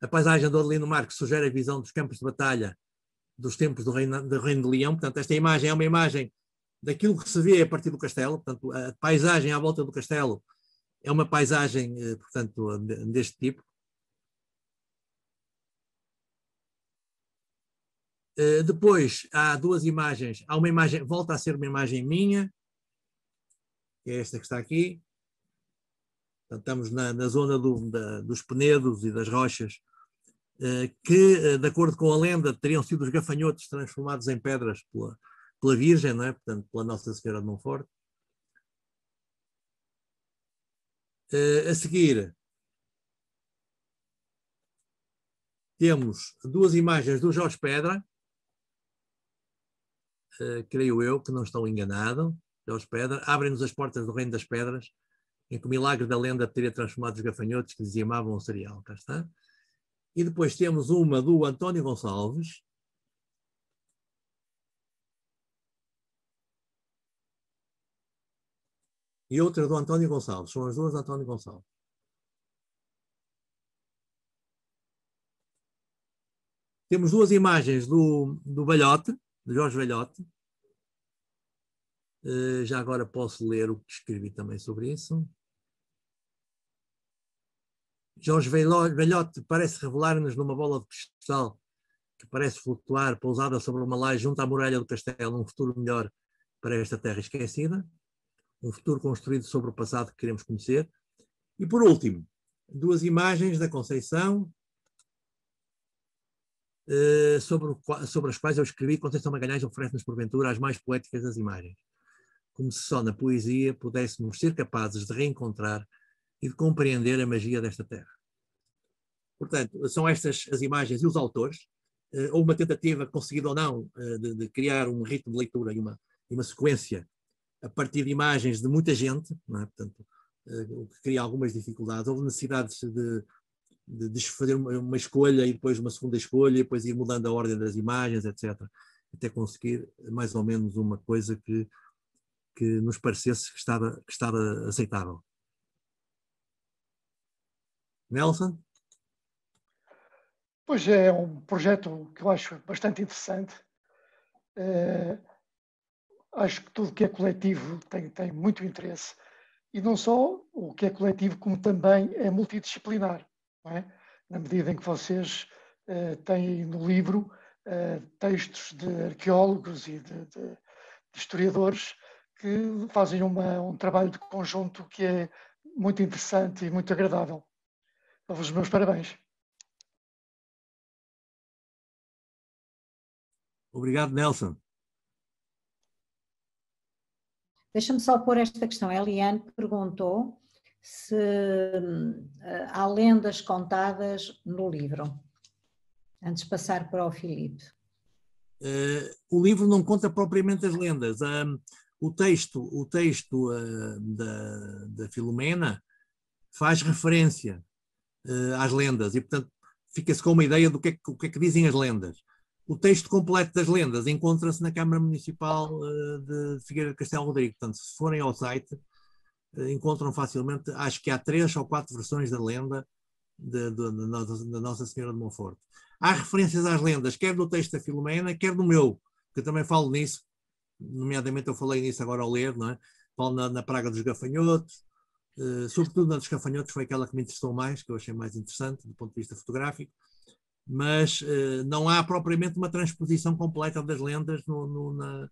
A paisagem do Adelino Marques sugere a visão dos campos de batalha dos tempos do reino, do reino de Leão. Portanto, esta imagem é uma imagem daquilo que se vê a partir do castelo. Portanto, a paisagem à volta do castelo é uma paisagem, eh, portanto, deste tipo. Eh, depois há duas imagens. Há uma imagem, volta a ser uma imagem minha, que é esta que está aqui. Portanto, estamos na, na zona do, da, dos penedos e das rochas que, eh, de acordo com a lenda, teriam sido os gafanhotos transformados em pedras pela, pela Virgem, não é? portanto, pela Nossa Senhora de Monforte. Uh, a seguir, temos duas imagens do Jorge Pedra, creio eu que não estou enganado. Jorge Pedra, abrem-nos as portas do Reino das Pedras, em que o milagre da lenda teria transformado os gafanhotos que dizimavam o cereal. Cá está. E depois temos uma do António Gonçalves. E outra do António Gonçalves. São as duas do António Gonçalves. Temos duas imagens do, do Velhote, de Jorge Velhote. Uh, já agora posso ler o que escrevi também sobre isso. Jorge Velhote parece revelar-nos numa bola de cristal que parece flutuar, pousada sobre uma laje junto à muralha do castelo, um futuro melhor para esta terra esquecida, um futuro construído sobre o passado que queremos conhecer. E por último, duas imagens da Conceição, uh, sobre, sobre as quais eu escrevi, Conceição Magalhães oferece-nos, porventura, as mais poéticas das imagens. Como se só na poesia pudéssemos ser capazes de reencontrar e de compreender a magia desta terra. Portanto, são estas as imagens e os autores, uh, ou uma tentativa, conseguida ou não, uh, de, de, criar um ritmo de leitura e uma, e uma sequência a partir de imagens de muita gente, é? portanto, uh, o que cria algumas dificuldades. Houve necessidades de, de, de fazer uma, uma, escolha e depois uma segunda escolha, e depois ir mudando a ordem das imagens, etc. Até conseguir mais ou menos uma coisa que, que nos parecesse que estava, que estava aceitável. Nelson? Pois é, um projeto que eu acho bastante interessante. Uh, acho que tudo que é coletivo tem, tem muito interesse. E não só o que é coletivo, como também é multidisciplinar. É? Na medida em que vocês uh, têm no livro uh, textos de arqueólogos e de, de, de historiadores que fazem uma, um trabalho de conjunto que é muito interessante e muito agradável. Dou-vos os meus parabéns. Obrigado, Nelson. Deixa-me só pôr esta questão. A Eliane perguntou se uh, há lendas contadas no livro, antes de passar para o Filipe. Uh, o livro não conta propriamente as lendas. Um, o texto, o texto uh, da, da Filomena faz referência às lendas e, portanto, fica-se com uma ideia do que, é que, que é que dizem as lendas. O texto completo das lendas encontra-se na Câmara Municipal uh, de Figueira de Castelo Rodrigo. Portanto, se forem ao site, uh, encontram facilmente, acho que há três ou quatro versões da lenda da Nossa Senhora de Monforte. Há referências às lendas, quer no texto da Filomena, quer no meu, que eu também falo nisso, nomeadamente eu falei nisso agora ao ler, não é? Falo na, na Praga dos Gafanhotos, uh, sobretudo na dos Gafanhotos foi aquela que me interessou mais, que eu achei mais interessante do ponto de vista fotográfico mas uh, não há propriamente uma transposição completa das lendas no, no, na,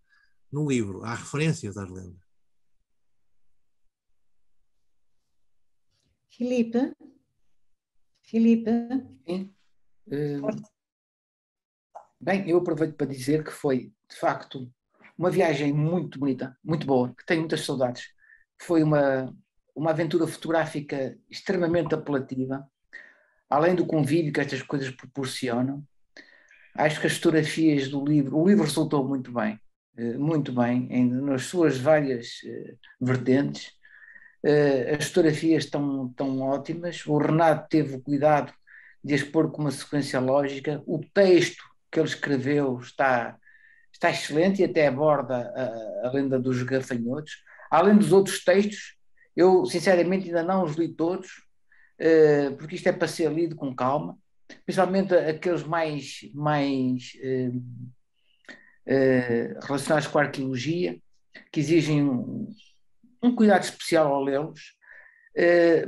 no livro. Há referências às lendas. Filipe? Filipe? Sim. Uh, bem, eu aproveito para dizer que foi, de facto, uma viagem muito bonita, muito boa, que tenho muitas saudades. Foi uma, uma aventura fotográfica extremamente apelativa além do convívio que estas coisas proporcionam, acho que as fotografias do livro, o livro resultou muito bem, eh, muito bem, em, nas suas várias uh, vertentes. Uh, as fotografias estão, estão ótimas. O Renato teve o cuidado de pôr com uma sequência lógica. O texto que ele escreveu está, está excelente e até aborda a, a lenda dos gafanhotos. Além dos outros textos, eu sinceramente ainda não os li todos, eh, porque isto é para ser lido com calma, principalmente aqueles mais, mais uh, uh, relacionados com a arqueologia, que exigem um, um cuidado especial ao lê-los,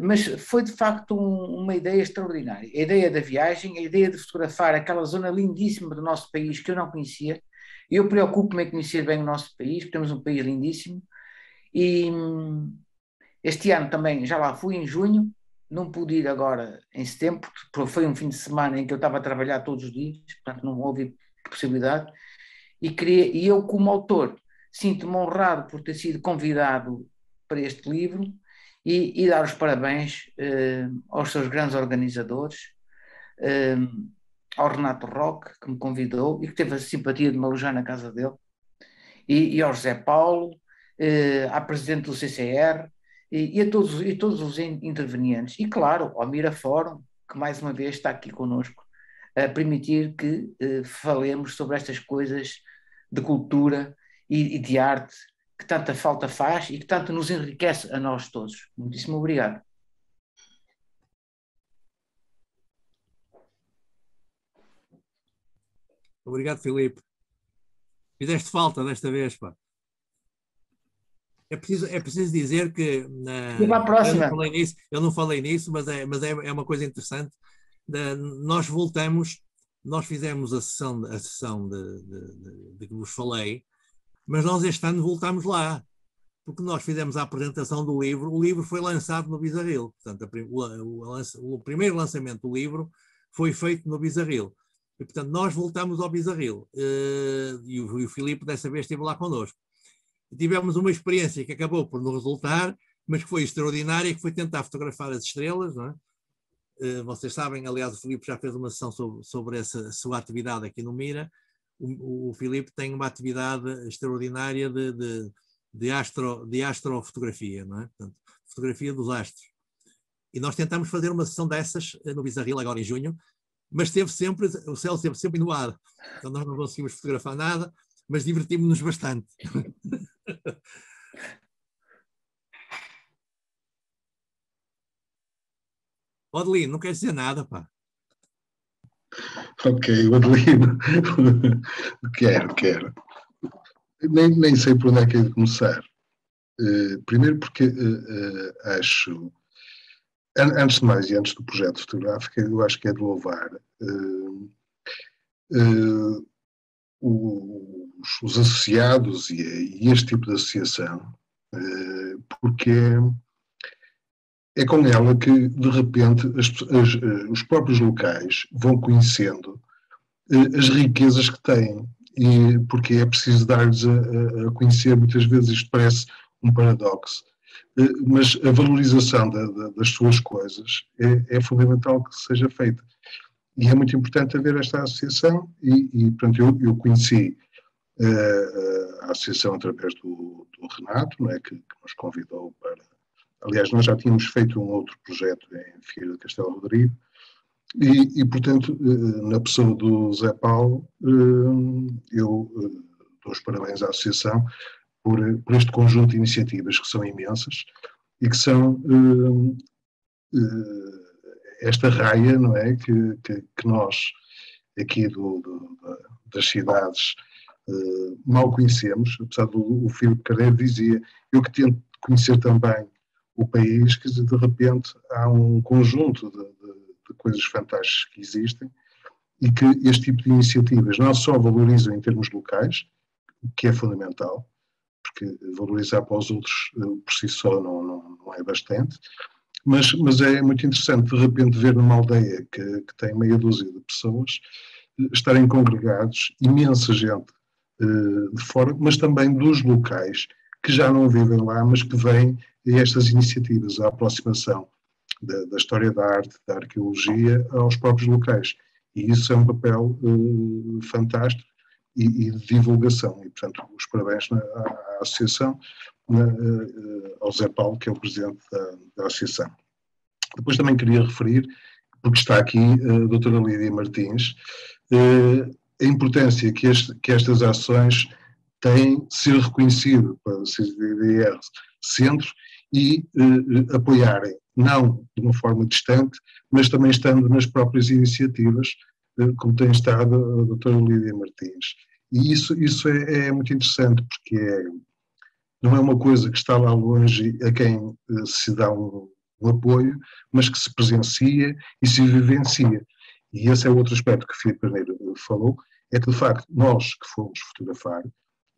mas foi de facto um, uma ideia extraordinária. A ideia da viagem, a ideia de fotografar aquela zona lindíssima do nosso país que eu não conhecia. Eu preocupo-me em conhecer bem o nosso país, porque temos um país lindíssimo. E hum, este ano também já lá fui, em junho, não pude ir agora em setembro, porque foi um fim de semana em que eu estava a trabalhar todos os dias, portanto não houve possibilidade. E, queria, e eu, como autor, sinto-me honrado por ter sido convidado para este livro e, e dar os parabéns uh, aos seus grandes organizadores, uh, ao Renato Roque, que me convidou e que teve a simpatia de me alojar na casa dele, e, e ao José Paulo, uh, à presidente do CCR, e, e, a todos, e todos os intervenientes. E, claro, ao Mira Fórum, que mais uma vez está aqui conosco, a permitir que eh, falemos sobre estas coisas de cultura e, e, de arte que tanta falta faz e que tanto nos enriquece a nós todos. Muitíssimo obrigado. Obrigado, Filipe. Fizeste falta desta vez, pá. É preciso, é preciso dizer que. Na, e próxima. Eu não falei nisso, eu não falei nisso mas, é, mas é, é uma coisa interessante. nós voltamos, nós fizemos a sessão, a sessão de, de, de, de que vos falei, mas nós este ano voltamos lá, porque nós fizemos a apresentação do livro. O livro foi lançado no Bizarril, portanto, a, o, o, o, primeiro lançamento do livro foi feito no Bizarril. E, portanto, nós voltamos ao Bizarril. Uh, e, o, e o Filipe, dessa vez, esteve lá connosco. Tivemos uma experiência que acabou por não resultar, mas que foi extraordinária, que foi tentar fotografar as estrelas. Não é? Uh, vocês sabem, aliás, o Filipe já fez uma sessão sobre, sobre essa sua atividade aqui no Mira. O, o Filipe tem uma atividade extraordinária de, de, de, astro, de astrofotografia, não é? Portanto, fotografia dos astros. E nós tentamos fazer uma sessão dessas eh, no Bizarril agora em junho, mas esteve sempre, o céu esteve sempre nublado. Então nós não conseguimos fotografar nada, mas divertimos-nos bastante. Odelino, não quer dizer nada, pá. Ok, Odelino. quero, quero. Nem, nem sei por onde é que é de começar. Uh, primeiro porque uh, uh, acho antes de mais, e antes do projeto fotográfico, eu acho que é de louvar uh, os, os, associados e, e, este tipo de associação, uh, porque é, é, com ela que, de repente, as, as, os próprios locais vão conhecendo as riquezas que têm, e porque é preciso dar-lhes a, a conhecer, muitas vezes isto parece um paradoxo, eh, mas a valorização da, da, das suas coisas é, é, fundamental que seja feita. E é muito importante haver esta associação, e, e portanto, eu, eu conheci a associação através do, do Renato, não é, que, que, nos convidou para. Aliás, nós já tínhamos feito um outro projeto em Figueira de Castelo Rodrigo, e, e, portanto, uh, na pessoa do Zé Paulo, uh, eu dou os parabéns à associação por, por, este conjunto de iniciativas que são imensas e que são esta raia, não é, que, que, que nós aqui do, do, das cidades uh, mal conhecemos, apesar do o Filipe Carneiro dizia, eu que tento conhecer também o país, que de repente há um conjunto de, de, de coisas fantásticas que existem e que este tipo de iniciativas não só valorizam em termos locais, o que é fundamental, porque valorizar para os outros eh, por si só não, não, não é bastante, mas, mas é muito interessante de repente ver numa aldeia que, que tem meia dúzia de pessoas eh, estarem congregados, imensa gente de fora, mas também dos locais que já não vivem lá, mas que vêm estas iniciativas, a aproximação da, da, história da arte, da arqueologia aos próprios locais. E isso é um papel uh, fantástico e, e, de divulgação. E, portanto, os parabéns à, à Associação, na, uh, ao Zé Paulo, que é o presidente da, da, Associação. Depois também queria referir, porque está aqui a doutora Lídia Martins, uh, a importância que, este, que, estas ações têm ser reconhecido para o CDR Centro e uh, apoiarem, não de uma forma distante, mas também estando nas próprias iniciativas, como tem estado a doutora Lídia Martins. E isso, isso é, é, muito interessante, porque é, não é uma coisa que está lá longe a quem uh, se dá um, um, apoio, mas que se presencia e se vivencia. E esse é outro aspecto que o Filipe Carneiro falou, é que de facto nós que fomos fotografar,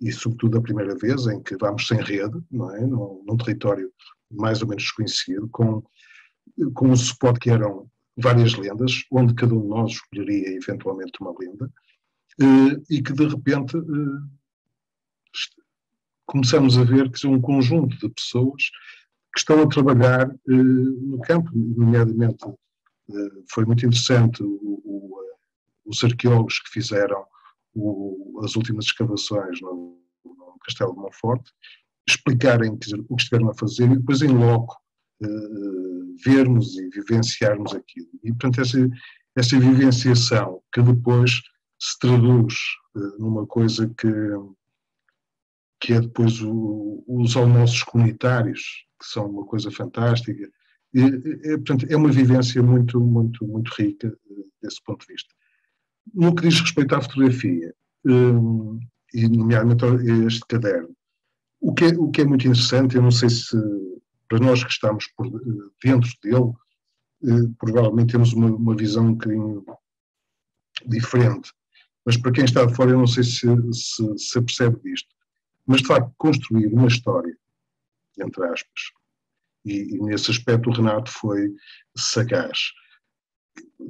e sobretudo a primeira vez em que vamos sem rede, não é? num, num território mais ou menos desconhecido, com, com um suporte que eram várias lendas, onde cada um de nós escolheria eventualmente uma lenda, eh, e que de repente eh, começamos a ver que um conjunto de pessoas que estão a trabalhar eh, no campo, nomeadamente foi muito interessante os arqueólogos que fizeram as últimas escavações no, Castelo de Monforte explicarem dizer, o que estiveram a fazer e depois em loco vermos e vivenciarmos aquilo. E, portanto, essa, essa vivenciação que depois se traduz uh, numa coisa que, que é depois o, os almoços comunitários, que são uma coisa fantástica. E, é, portanto, é uma vivência muito, muito, muito rica uh, desse ponto de vista. No que diz respeito à fotografia, um, e nomeadamente este caderno, o que, é, o que é muito interessante, eu não sei se para nós que estamos por dentro dele, eh, provavelmente temos uma, uma, visão um bocadinho diferente. Mas para quem está de fora, eu não sei se, se, se percebe disto. Mas, de facto, construir uma história, entre aspas, e, e, nesse aspecto o Renato foi sagaz.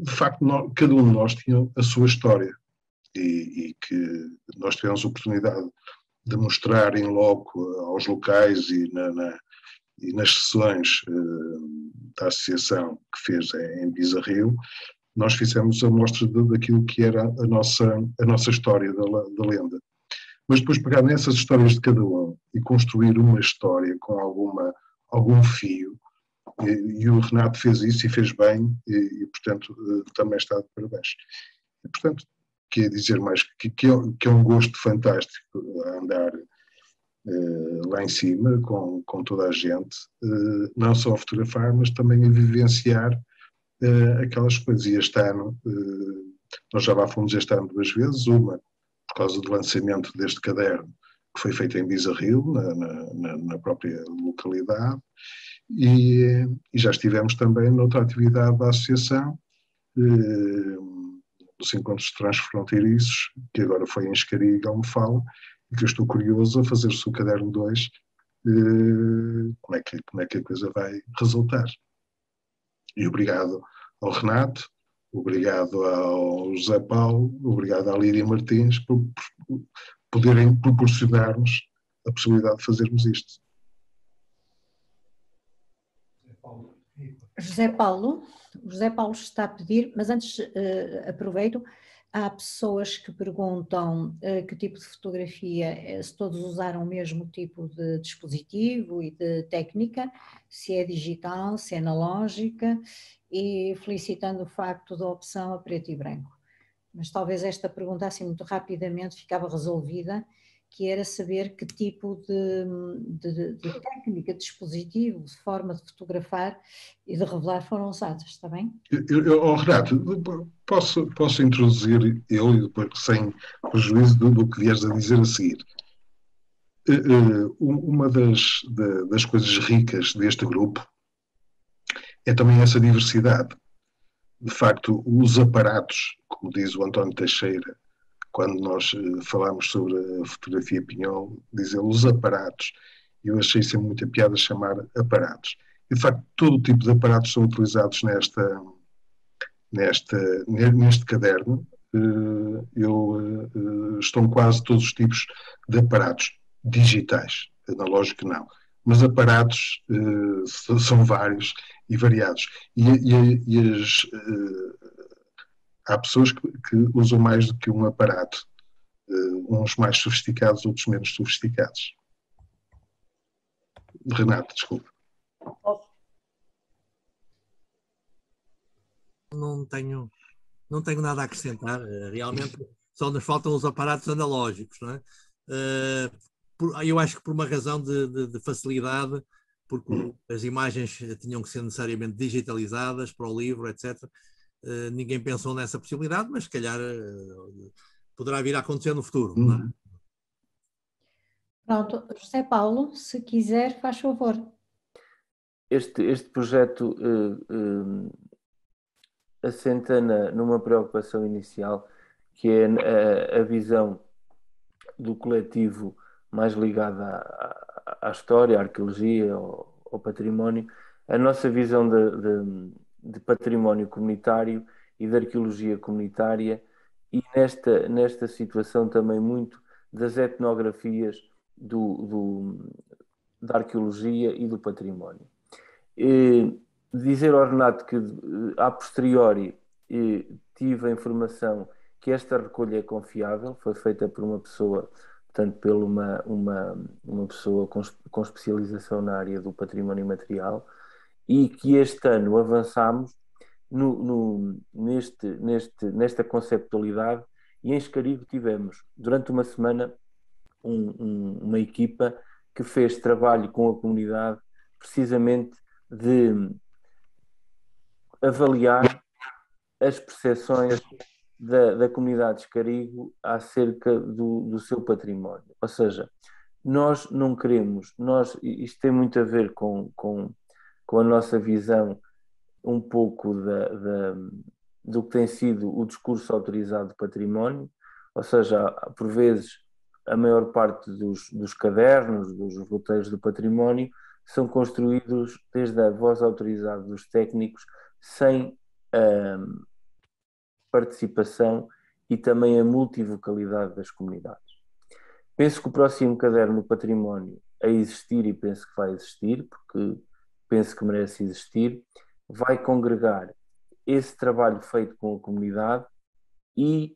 De facto, nós, cada um de nós tinha a sua história e, e, que nós tivemos a oportunidade de mostrar em loco aos locais e, na, na, e nas sessões uh, da associação que fez em, Bizarril, nós fizemos a mostra de, daquilo que era a nossa, a nossa história da, da lenda. Mas depois pegar nessas histórias de cada um e construir uma história com alguma, algum fio, e, o Renato fez isso e fez bem, e, e portanto uh, também está de parabéns. E, portanto, quer dizer mais que, que, é, que é um gosto fantástico andar uh, lá em cima com, com toda a gente, uh, não só a fotografar, mas também a vivenciar aquelas coisas. E este ano, nós já lá fomos este ano duas vezes, uma por causa do lançamento deste caderno, que foi feito em Bizarril, na, na, na própria localidade, e, e, já estivemos também noutra atividade da associação, dos encontros transfronteiriços, que agora foi em Escariga, me fala, e que eu estou curioso a fazer-se o caderno 2, eh, como, é que, como é que a coisa vai resultar. E obrigado ao Renato, obrigado ao José Paulo, obrigado à Lídia Martins por, por poderem proporcionar-nos a possibilidade de fazermos isto. José Paulo, José Paulo está a pedir, mas antes uh, aproveito, há pessoas que perguntam uh, que tipo de fotografia, uh, se todos usaram o mesmo tipo de dispositivo e de técnica, se é digital, se é analógica, e felicitando o facto da opção a preto e branco. Mas talvez esta pergunta assim muito rapidamente ficava resolvida que era saber que tipo de, de, de, técnica, dispositivo, de forma de fotografar e de revelar foram usadas, está bem? Eu, eu, oh, Renato, posso, posso introduzir eu, depois, sem prejuízo do, do que vieres a dizer a seguir. Eh, eh, uma das, das coisas ricas deste grupo é também essa diversidade. De facto, os aparatos, como diz o António Teixeira, quando nós eh, falámos sobre a fotografia Pinhol, dizer os aparatos. Eu achei sempre muita piada chamar aparatos. E, de facto, todo o tipo de aparatos são utilizados nesta, nesta, neste caderno. Eh, eu, eh, estão quase todos os tipos de aparatos digitais, analógico não, mas aparatos são vários e variados. E, e, e as, há pessoas que, que, usam mais do que um aparato, uh, uns mais sofisticados, outros menos sofisticados. Renato, desculpa. Não tenho, não tenho nada a acrescentar. Eh, realmente só nos faltam os aparatos analógicos, não é? Uh, eu acho que por uma razão de, de, de facilidade, porque as imagens tinham que ser necessariamente digitalizadas para o livro, etc. Eh, ninguém pensou nessa possibilidade, mas se calhar uh, poderá vir a acontecer no futuro. Uhum. É? Pronto, José Paulo, se quiser, faz favor. Este, este projeto uh, assenta na, numa preocupação inicial, que é a, a visão do coletivo mais ligada à, à, história, à arqueologia, ao, ao património. A nossa visão de, de de património comunitário e de arqueologia comunitária e nesta, nesta situação também muito das etnografias do, do da arqueologia e do património. E dizer ao Renato que a posteriori tive a informação que esta recolha é confiável, foi feita por uma pessoa, portanto, por uma, uma, uma pessoa com, com especialização na área do património material, e que este ano avançamos no, no, neste, neste, nesta conceptualidade e em Escarigo tivemos durante uma semana um, um, uma equipa que fez trabalho com a comunidade precisamente de avaliar as percepções da, da comunidade de Escarigo acerca do, do seu património. Ou seja, nós não queremos, nós, isto tem muito a ver com, com com a nossa visão um pouco da, da, do que tem sido o discurso autorizado de património, ou seja, por vezes a maior parte dos, dos cadernos, dos roteiros do património, são construídos desde a voz autorizada dos técnicos sem participação e também a multivocalidade das comunidades. Penso que o próximo caderno do património a existir, e penso que vai existir, porque penso que merece existir, vai congregar esse trabalho feito com a comunidade e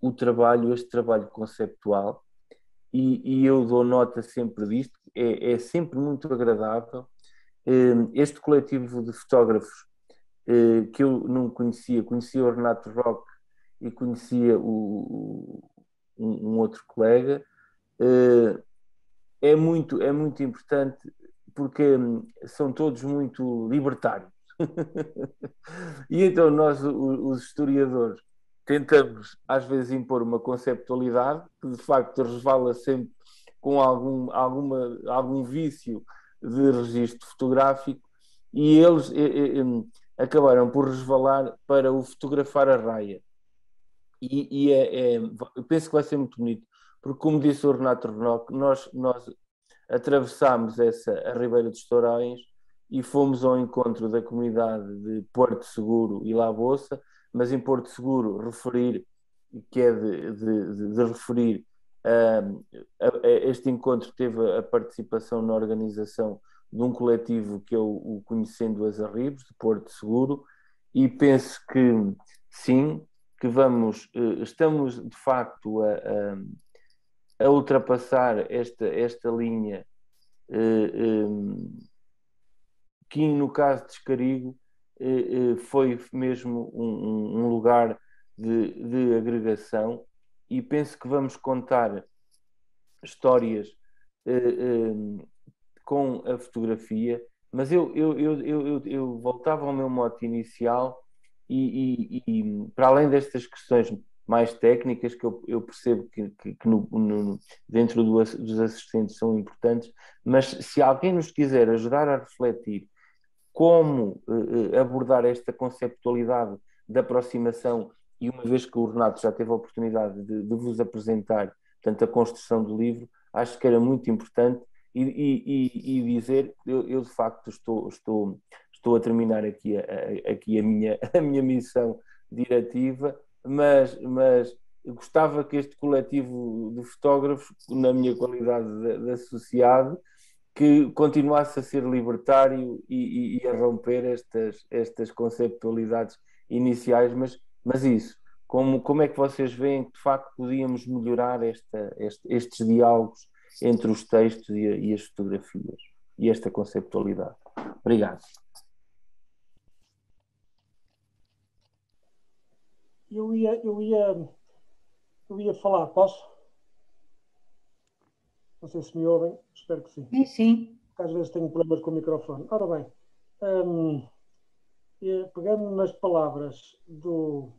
o trabalho, este trabalho conceptual, e, e eu dou nota sempre disto, é, é sempre muito agradável. Hum, este coletivo de fotógrafos eh, que eu não conhecia, conhecia o Renato Roque e conhecia o, um, outro colega, eh, é muito, é muito importante porque hum, são todos muito libertários. e então nós, os historiadores, tentamos às vezes impor uma conceptualidade que de facto resvala sempre com algum, alguma, algum vício de registro fotográfico e eles eh, eh, acabaram por resvalar para o fotografar a raia. E, e é, é, penso que vai ser muito bonito, porque como disse o Renato Renoc, nós, nós atravessámos essa, a Ribeira dos Tourões e fomos ao encontro da comunidade de Porto Seguro e La Boça, mas em Porto Seguro referir, que é de, de, de, de referir, uh, a, a este encontro teve a participação na organização de um coletivo que é o, o Conhecendo as Arribos, de Porto Seguro, e penso que sim, que vamos, uh, estamos de facto a, a, a, ultrapassar esta, esta linha eh, um, que no caso de Escarigo eh, eh, foi mesmo um, um lugar de, de, agregação. E penso que vamos contar histórias eh, com a fotografia, mas eu, eu, eu, eu, eu voltava ao meu mote inicial e, e, e, para além destas questões mais técnicas que eu, eu percebo que, que, que no, no, dentro do, dos assistentes são importantes, mas se alguém nos quiser ajudar a refletir como uh, abordar esta conceptualidade de aproximação e uma vez que o Renato já teve a oportunidade de, de vos apresentar tanto a construção do livro, acho que era muito importante e, e, e dizer, eu, eu, de facto estou, estou, estou a terminar aqui a, a, aqui a, minha, a minha missão diretiva, mas, mas gostava que este coletivo de fotógrafos, na minha qualidade de, de associado, que continuasse a ser libertário e, e, e, a romper estas, estas conceptualidades iniciais, mas, mas isso, como, como é que vocês veem que de facto podíamos melhorar esta, este, estes diálogos entre os textos e, e as fotografias e esta conceptualidade? Obrigado. Eu ia, eu ia, eu ia falar, posso? Não sei se me ouvem, espero que sim. Sim, sim. Porque às vezes tenho problemas com o microfone. Ora bem, hum, pegando nas palavras do,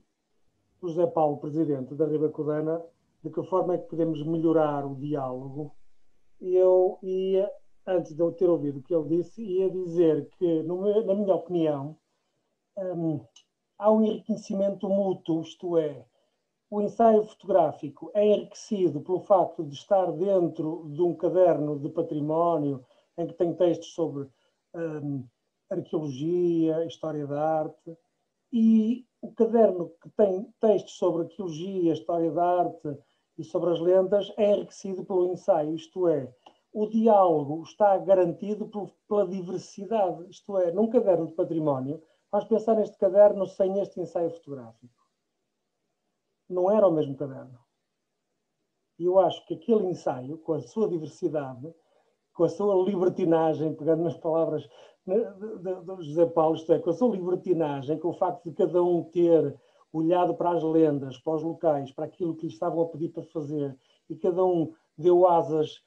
do José Paulo, presidente da Ribacudana, de que forma é que podemos melhorar o diálogo, eu ia, antes de eu ter ouvido o que ele disse, ia dizer que, no, na minha opinião, hum, há um enriquecimento mútuo, isto é, o ensaio fotográfico é enriquecido pelo facto de estar dentro de um caderno de património em que tem textos sobre um, arqueologia, história da arte, e o caderno que tem textos sobre arqueologia, história da arte e sobre as lendas é enriquecido pelo ensaio, isto é, o diálogo está garantido pela diversidade, isto é, num caderno de património, vamos pensar neste caderno sem este ensaio fotográfico não era o mesmo caderno. E eu acho que aquele ensaio, com a sua diversidade, com a sua libertinagem, pegando nas palavras do José Paulo, isto é, com a sua libertinagem, com o facto de cada um ter olhado para as lendas, para os locais, para aquilo que lhe estavam a pedir para fazer, e cada um deu asas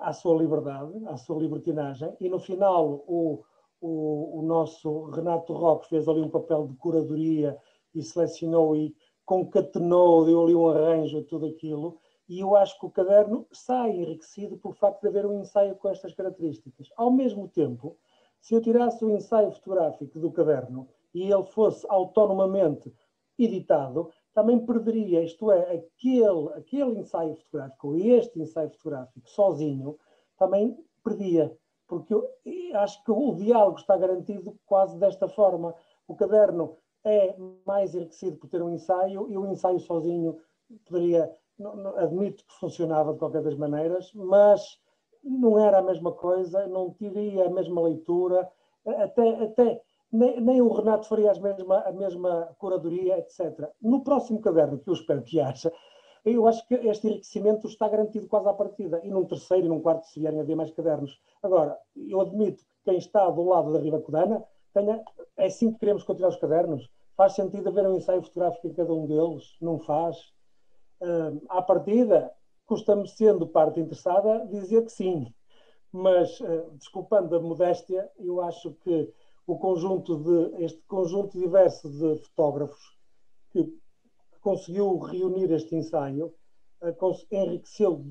à sua liberdade, à sua libertinagem, e no final o, o, o nosso Renato Roque fez ali um papel de curadoria e selecionou e concatenou, deu ali um arranjo a tudo aquilo, e eu acho que o caderno sai enriquecido pelo facto de haver um ensaio com estas características. Ao mesmo tempo, se eu tirasse o ensaio fotográfico do caderno e ele fosse autonomamente editado, também perderia, isto é, aquele, aquele ensaio fotográfico, este ensaio fotográfico, sozinho, também perdia, porque eu acho que o diálogo está garantido quase desta forma. O caderno é mais enriquecido por ter um ensaio e o ensaio sozinho poderia, não, não, admito que funcionava de qualquer das maneiras, mas não era a mesma coisa, não teria a mesma leitura, até, até nem, nem o Renato faria mesma, a mesma curadoria, etc. No próximo caderno, que eu espero que haja, eu acho que este enriquecimento está garantido quase à partida, e num terceiro e num quarto, se vierem a haver mais cadernos. Agora, eu admito que quem está do lado da Riva Codana tenha, é assim que queremos continuar os cadernos. Faz sentido haver um ensaio fotográfico em cada um deles? Não faz. Uh, à partida, custa-me, sendo parte interessada, dizer que sim. Mas, uh, desculpando a modéstia, eu acho que o conjunto de, este conjunto diverso de fotógrafos que conseguiu reunir este ensaio uh, enriqueceu,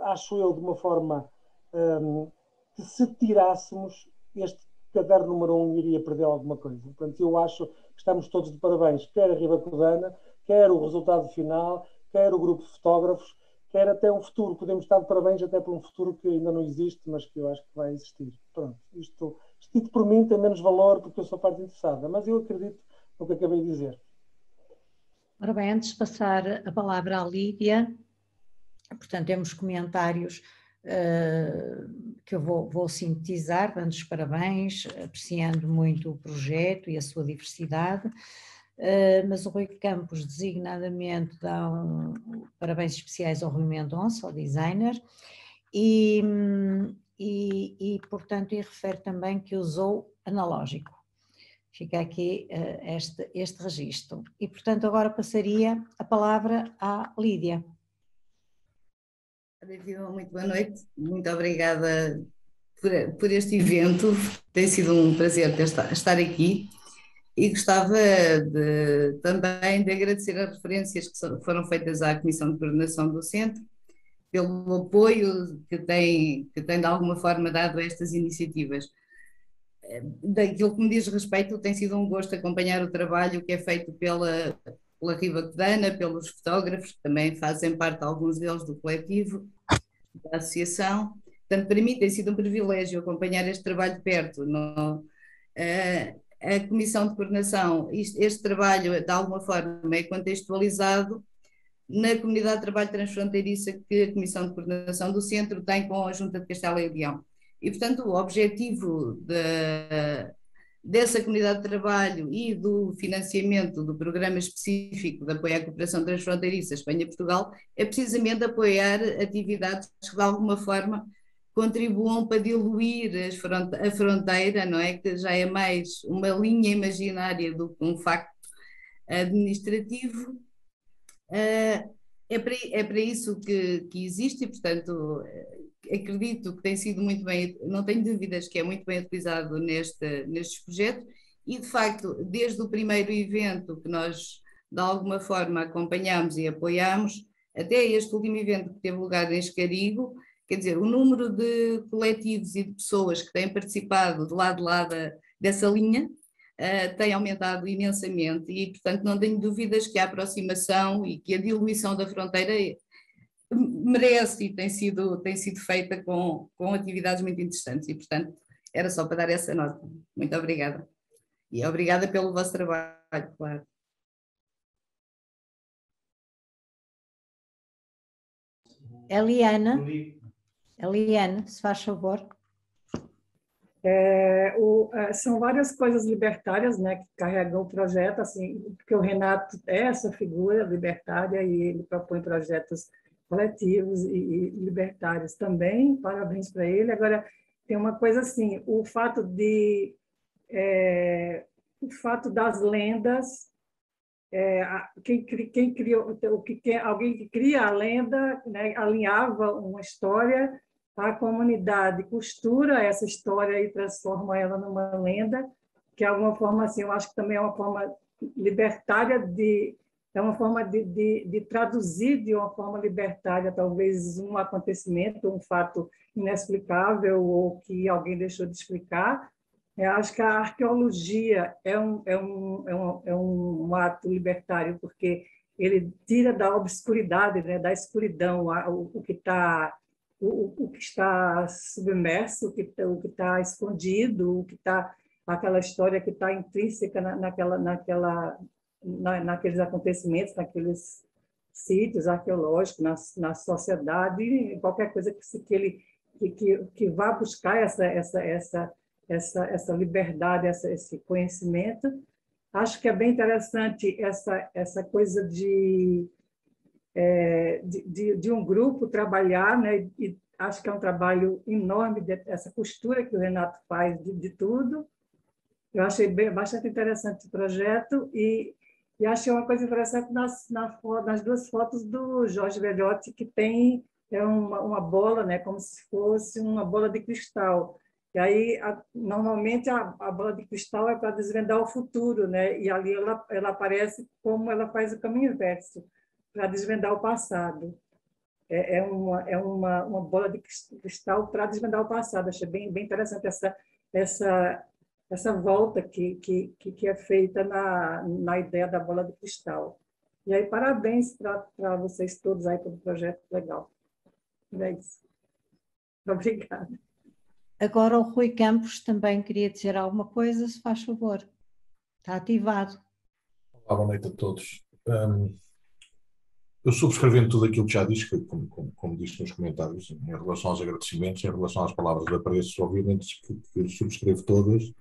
acho eu, de uma forma um, que se tirássemos este caderno número um iria perder alguma coisa. Portanto, eu acho que estamos todos de parabéns, quer a Riva Codana, quer o resultado final, quer o grupo de fotógrafos, quer até um futuro. Podemos estar de parabéns até por um futuro que ainda não existe, mas que eu acho que vai existir. Pronto, isto, isto por mim tem menos valor porque eu sou parte interessada, mas eu acredito no que acabei de dizer. Ora bem, antes de passar a palavra à Lídia, portanto, temos comentários uh, que eu vou, vou sintetizar, dando os parabéns, apreciando muito o projeto e a sua diversidade. Uh, mas o Rui Campos designadamente dá um, parabéns especiais ao Rui Mendonça, ao designer, e, e, e, portanto, e refere também que usou analógico. Fica aqui uh, este, este registro. E, portanto, agora passaria a palavra à Lídia. Muito boa noite, muito obrigada por, por este evento, tem sido um prazer estar aqui e gostava de, também de agradecer as referências que foram feitas à Comissão de Coordenação do Centro, pelo apoio que tem, que tem de alguma forma dado a estas iniciativas. Daquilo que me diz respeito, tem sido um gosto acompanhar o trabalho que é feito pela, pela Riva Codana, pelos fotógrafos, que também fazem parte, alguns deles, do coletivo, da associação. Portanto, para mim tem sido um privilégio acompanhar este trabalho de perto. No, uh, a Comissão de Coordenação, este trabalho, de alguma forma, é contextualizado na comunidade de trabalho transfronteiriça que a Comissão de Coordenação do Centro tem com a Junta de Castelo e Leão. E, portanto, o objetivo de, dessa comunidade de trabalho e do financiamento do programa específico de apoio à cooperação transfronteiriça Espanha-Portugal é precisamente apoiar atividades que, de alguma forma, contribuam para diluir a fronteira, não é? Que já é mais uma linha imaginária do que um facto administrativo. Ah, é para, é para isso que, que existe e, portanto, acredito que tem sido muito bem, não tenho dúvidas que é muito bem utilizado neste, nestes projetos e, de facto, desde o primeiro evento que nós, de alguma forma, acompanhamos e apoiamos, até este último evento que teve lugar em Escarigo, Quer dizer, o número de coletivos e de pessoas que têm participado de lado a lado dessa linha uh, tem aumentado imensamente e, portanto, não tenho dúvidas que a aproximação e que a diluição da fronteira merece e tem sido, tem sido feita com, com atividades muito interessantes e, portanto, era só para dar essa nota. Muito obrigada. E obrigada pelo vosso trabalho, claro. Eliana. Eliane, se faz favor. É, o, é, são várias coisas libertárias né, que carregam o projeto, assim, porque o Renato é essa figura libertária e ele propõe projetos coletivos e, libertários também, parabéns para ele. Agora, tem uma coisa assim, o fato de é, o fato das lendas é, quem, quem criou o que quem, alguém que cria a lenda né, alinhava uma história a comunidade costura essa história e transforma ela numa lenda, que é alguma forma assim, eu acho que também é uma forma libertária de é uma forma de, de, de traduzir de uma forma libertária talvez um acontecimento, um fato inexplicável ou que alguém deixou de explicar. Eu acho que a arqueologia é um, é um, é um, é um ato libertário, porque ele tira da obscuridade, né, da escuridão, o, o que está o, o que está submerso, o que está escondido, o que está aquela história que está intrínseca na, naquela, naquela, na, naqueles acontecimentos, naqueles sítios arqueológicos, na, na sociedade, qualquer coisa que, que ele que, que, que vá buscar essa, essa, essa, essa, essa liberdade, essa, esse conhecimento. Acho que é bem interessante essa, essa coisa de, é, de, de, de, um grupo trabalhar, né? e acho que é um trabalho enorme, de, essa costura que o Renato faz de, de tudo. Eu achei bem, bastante interessante o projeto e, e achei uma coisa interessante nas, nas, duas fotos do Jorge Velhotti, que tem é uma, uma bola, né, como se fosse uma bola de cristal. E aí, a, normalmente, a, a, bola de cristal é para desvendar o futuro, né? E ali ela, ela aparece como ela faz o caminho inverso, para desvendar o passado. É, é, uma, é uma, uma bola de cristal para desvendar o passado. Achei bem, bem interessante essa, essa, essa volta que, que, que é feita na, na ideia da bola de cristal. E aí, parabéns para vocês todos aí pelo projeto legal. É isso. Obrigada. Agora o Rui Campos também queria dizer alguma coisa, se faz favor. Está ativado. Olá, boa noite a todos. Um, eu subscrevendo tudo aquilo que já disse, como, como, como, disse nos comentários, em relação aos agradecimentos, em relação às palavras de apreço, obviamente que, que subscrevo todas.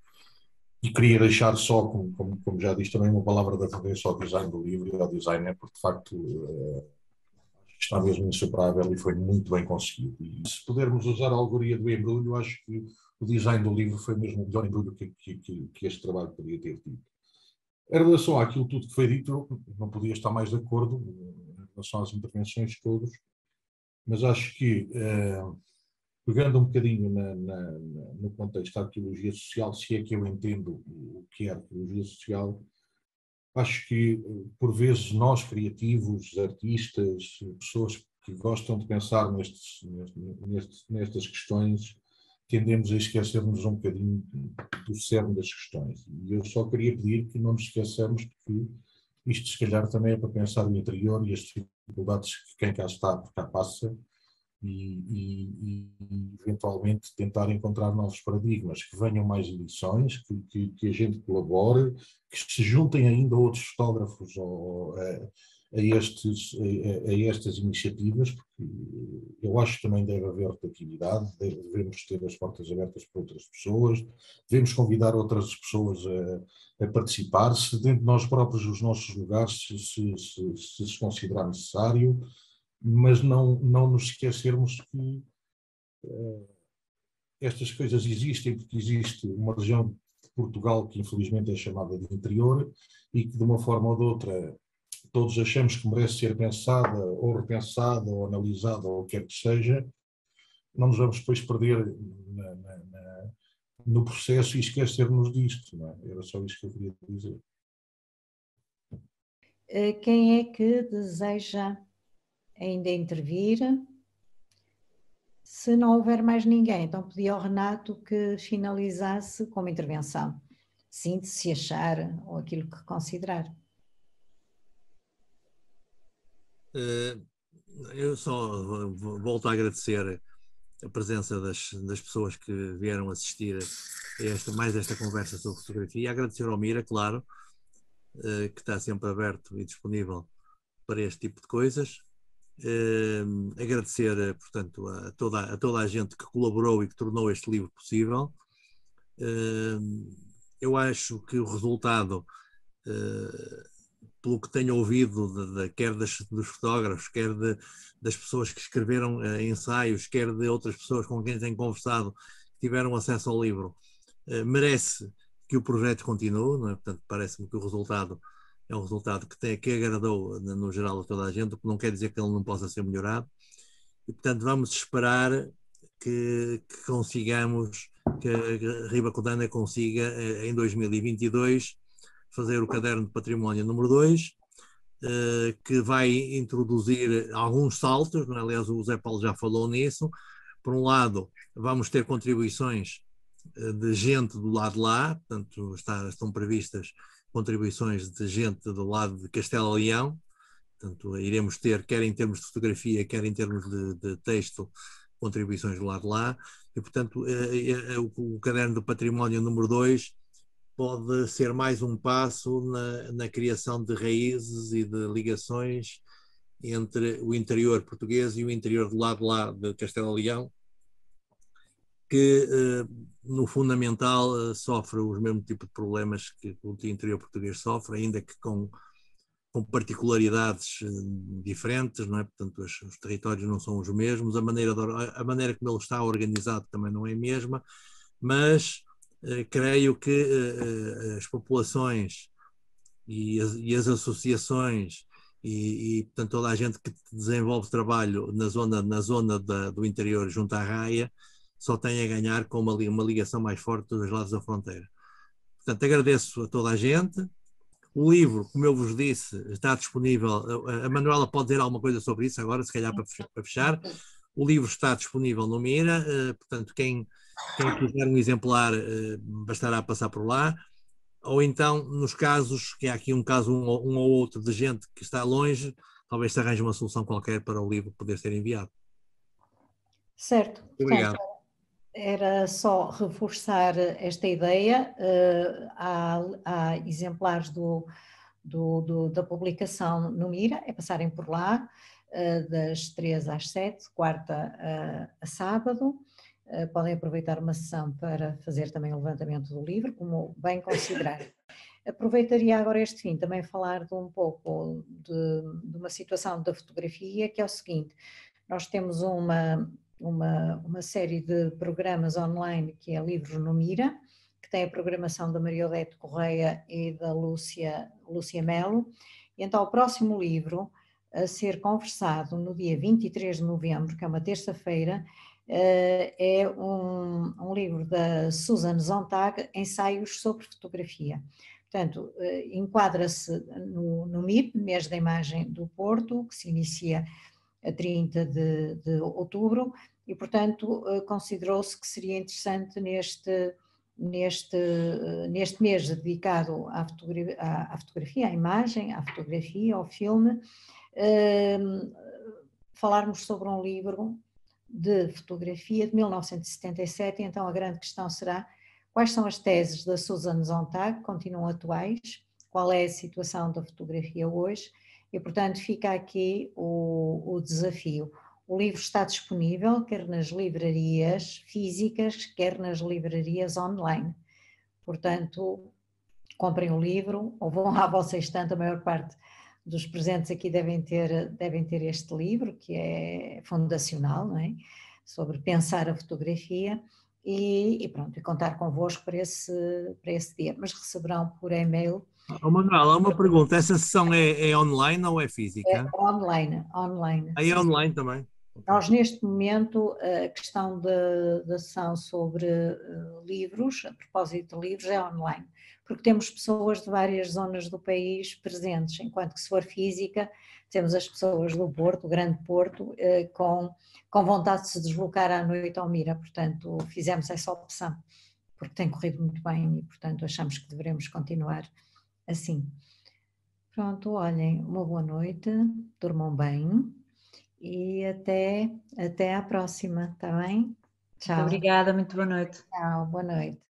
E queria deixar só, como, como, como, já disse, também uma palavra de agradeço ao design do livro e ao designer, porque de facto. Uh, está mesmo insuperável e foi muito bem conseguido. E se pudermos usar a alegoria do embrulho, acho que o design do livro foi mesmo o melhor embrulho que, que, que, este trabalho poderia ter tido. Em relação àquilo tudo que foi dito, não podia estar mais de acordo em relação às intervenções todos, mas acho que, eh, pegando um bocadinho na, na, no contexto da arqueologia social, se é que eu entendo o que é arqueologia social, Acho que, por vezes, nós criativos, artistas, pessoas que gostam de pensar nestes, nestes, nestas questões, tendemos a esquecermos um bocadinho do cerne das questões. E eu só queria pedir que não nos esqueçamos que isto, se calhar, também é para pensar o interior e as dificuldades que quem cá está, por cá passa, e, e, e, eventualmente tentar encontrar novos paradigmas, que venham mais edições, que, que, que a gente colabore, que se juntem ainda outros fotógrafos ao, a, a, estes, a, a, estas iniciativas, porque eu acho que também deve haver rotatividade, devemos ter as portas abertas para outras pessoas, devemos convidar outras pessoas a, participar, se dentro de nós próprios, os nossos lugares, se, se, se, se considerar necessário, mas não, não nos esquecermos que uh, estas coisas existem, porque existe uma região de Portugal que infelizmente é chamada de interior e que de uma forma ou de outra todos achamos que merece ser pensada ou repensada ou analisada ou o que quer que seja, não nos vamos depois perder na, na, na, no processo e esquecermos disto. É? Era só isso que eu queria dizer. Eh, quem é que deseja ainda intervir. Se não houver mais ninguém, então pedi ao Renato que finalizasse com uma intervenção. Sinta se achar ou aquilo que considerar. Eh, eu só volto a agradecer a presença das, das pessoas que vieram assistir a esta, mais esta conversa sobre fotografia e agradecer ao Mira, claro, eh, que está sempre aberto e disponível para este tipo de coisas. Uh, agradecer, portanto, a toda, a toda a gente que colaborou e que tornou este livro possível. Uh, eu acho que o resultado, uh, pelo que tenho ouvido, de, de, quer das, dos fotógrafos, quer de, das pessoas que escreveram eh, ensaios, quer de outras pessoas com quem tenho conversado, que tiveram acesso ao livro, merece que o projeto continue, é? portanto, parece-me que o resultado é um resultado que, tem, que agradou no geral a toda a gente, o que não quer dizer que ele não possa ser melhorado. E, portanto, vamos esperar que, que consigamos, que a Riba Codana consiga, eh, em 2022, fazer o caderno de património número 2, eh, que vai introduzir alguns saltos, é? aliás, o Zé Paulo já falou nisso. Por um lado, vamos ter contribuições eh, de gente do lado de lá, portanto, está, estão previstas contribuições de gente do lado de Castelo Leão, portanto, iremos ter, quer em termos de fotografia, quer em termos de, de texto, contribuições do lado de lá, e portanto, é, é, o, o, caderno do património número 2 pode ser mais um passo na, na criação de raízes e de ligações entre o interior português e o interior do lado lá de Castelo Leão, que eh, no fundamental eh, sofre os mesmos tipos de problemas que o interior português sofre, ainda que com, com particularidades eh, diferentes, não é? Portanto, os, os, territórios não são os mesmos, a maneira, de, a maneira como ele está organizado também não é a mesma, mas creio que as populações e as, e as associações e, e, portanto toda a gente que desenvolve trabalho na zona na zona da, do interior junto à raia só tem a ganhar com uma, uma ligação mais forte dos lados da fronteira. Portanto, agradeço a toda a gente. O livro, como eu vos disse, está disponível. A Manuela pode dizer alguma coisa sobre isso agora, se calhar para fechar. O livro está disponível no Mira, eh, portanto, quem, quem quiser um exemplar eh, bastará passar por lá ou então nos casos, que há aqui um caso, um, ou outro de gente que está longe, talvez se arranje uma solução qualquer para o livro poder ser enviado. Certo. Obrigado. Portanto, era só reforçar esta ideia. Há, há, exemplares do, do, do, da publicação no Mira, é passarem por lá, uh, das 3 às 7, quarta a, a sábado. Eh, podem aproveitar uma sessão para fazer também o levantamento do livro, como bem considerar. Aproveitaria agora este fim também falar de um pouco de, de, uma situação da fotografia, que é o seguinte: nós temos uma, uma, uma série de programas online que é Livros no Mira, que tem a programação da Maria Odete Correia e da Lúcia, Lúcia Melo, e então o próximo livro a ser conversado no dia 23 de novembro, que é uma terça-feira, eh, é um, um, livro da Susan Zontag, Ensaios sobre Fotografia. Portanto, eh, enquadra-se no, no MIP, mês da imagem do Porto, que se inicia a 30 de, de outubro, e, portanto, eh, considerou-se que seria interessante neste, neste, neste mês dedicado à fotografia, à, fotografia, à imagem, à fotografia, ao filme, falarmos sobre um livro de fotografia de 1977, então a grande questão será quais são as teses da Susan Zontag, que continuam atuais, qual é a situação da fotografia hoje, e portanto fica aqui o, o desafio. O livro está disponível quer nas livrarias físicas, quer nas livrarias online. Portanto, comprem o livro ou vão à vossa estante, a maior parte dos presentes aqui devem ter, devem ter este livro, que é fundacional, não é? sobre pensar a fotografia, e, e pronto, e contar convosco para esse, para esse dia. Mas receberão por e-mail. Oh, Manuel, há uma pergunta: essa sessão é, é online ou é física? É online, online. Aí é online também. Nós, neste momento, a questão da sessão sobre uh, livros, a propósito de livros, é online porque temos pessoas de várias zonas do país presentes, enquanto que se for física, temos as pessoas do Porto, o Grande Porto, eh, com, com vontade de se deslocar à noite ao Mira, portanto fizemos essa opção, porque tem corrido muito bem e portanto achamos que devemos continuar assim. Pronto, olhem, uma boa noite, durmam bem e até, até à próxima, está bem? Tchau. Muito obrigada, muito boa noite. Tchau, boa noite.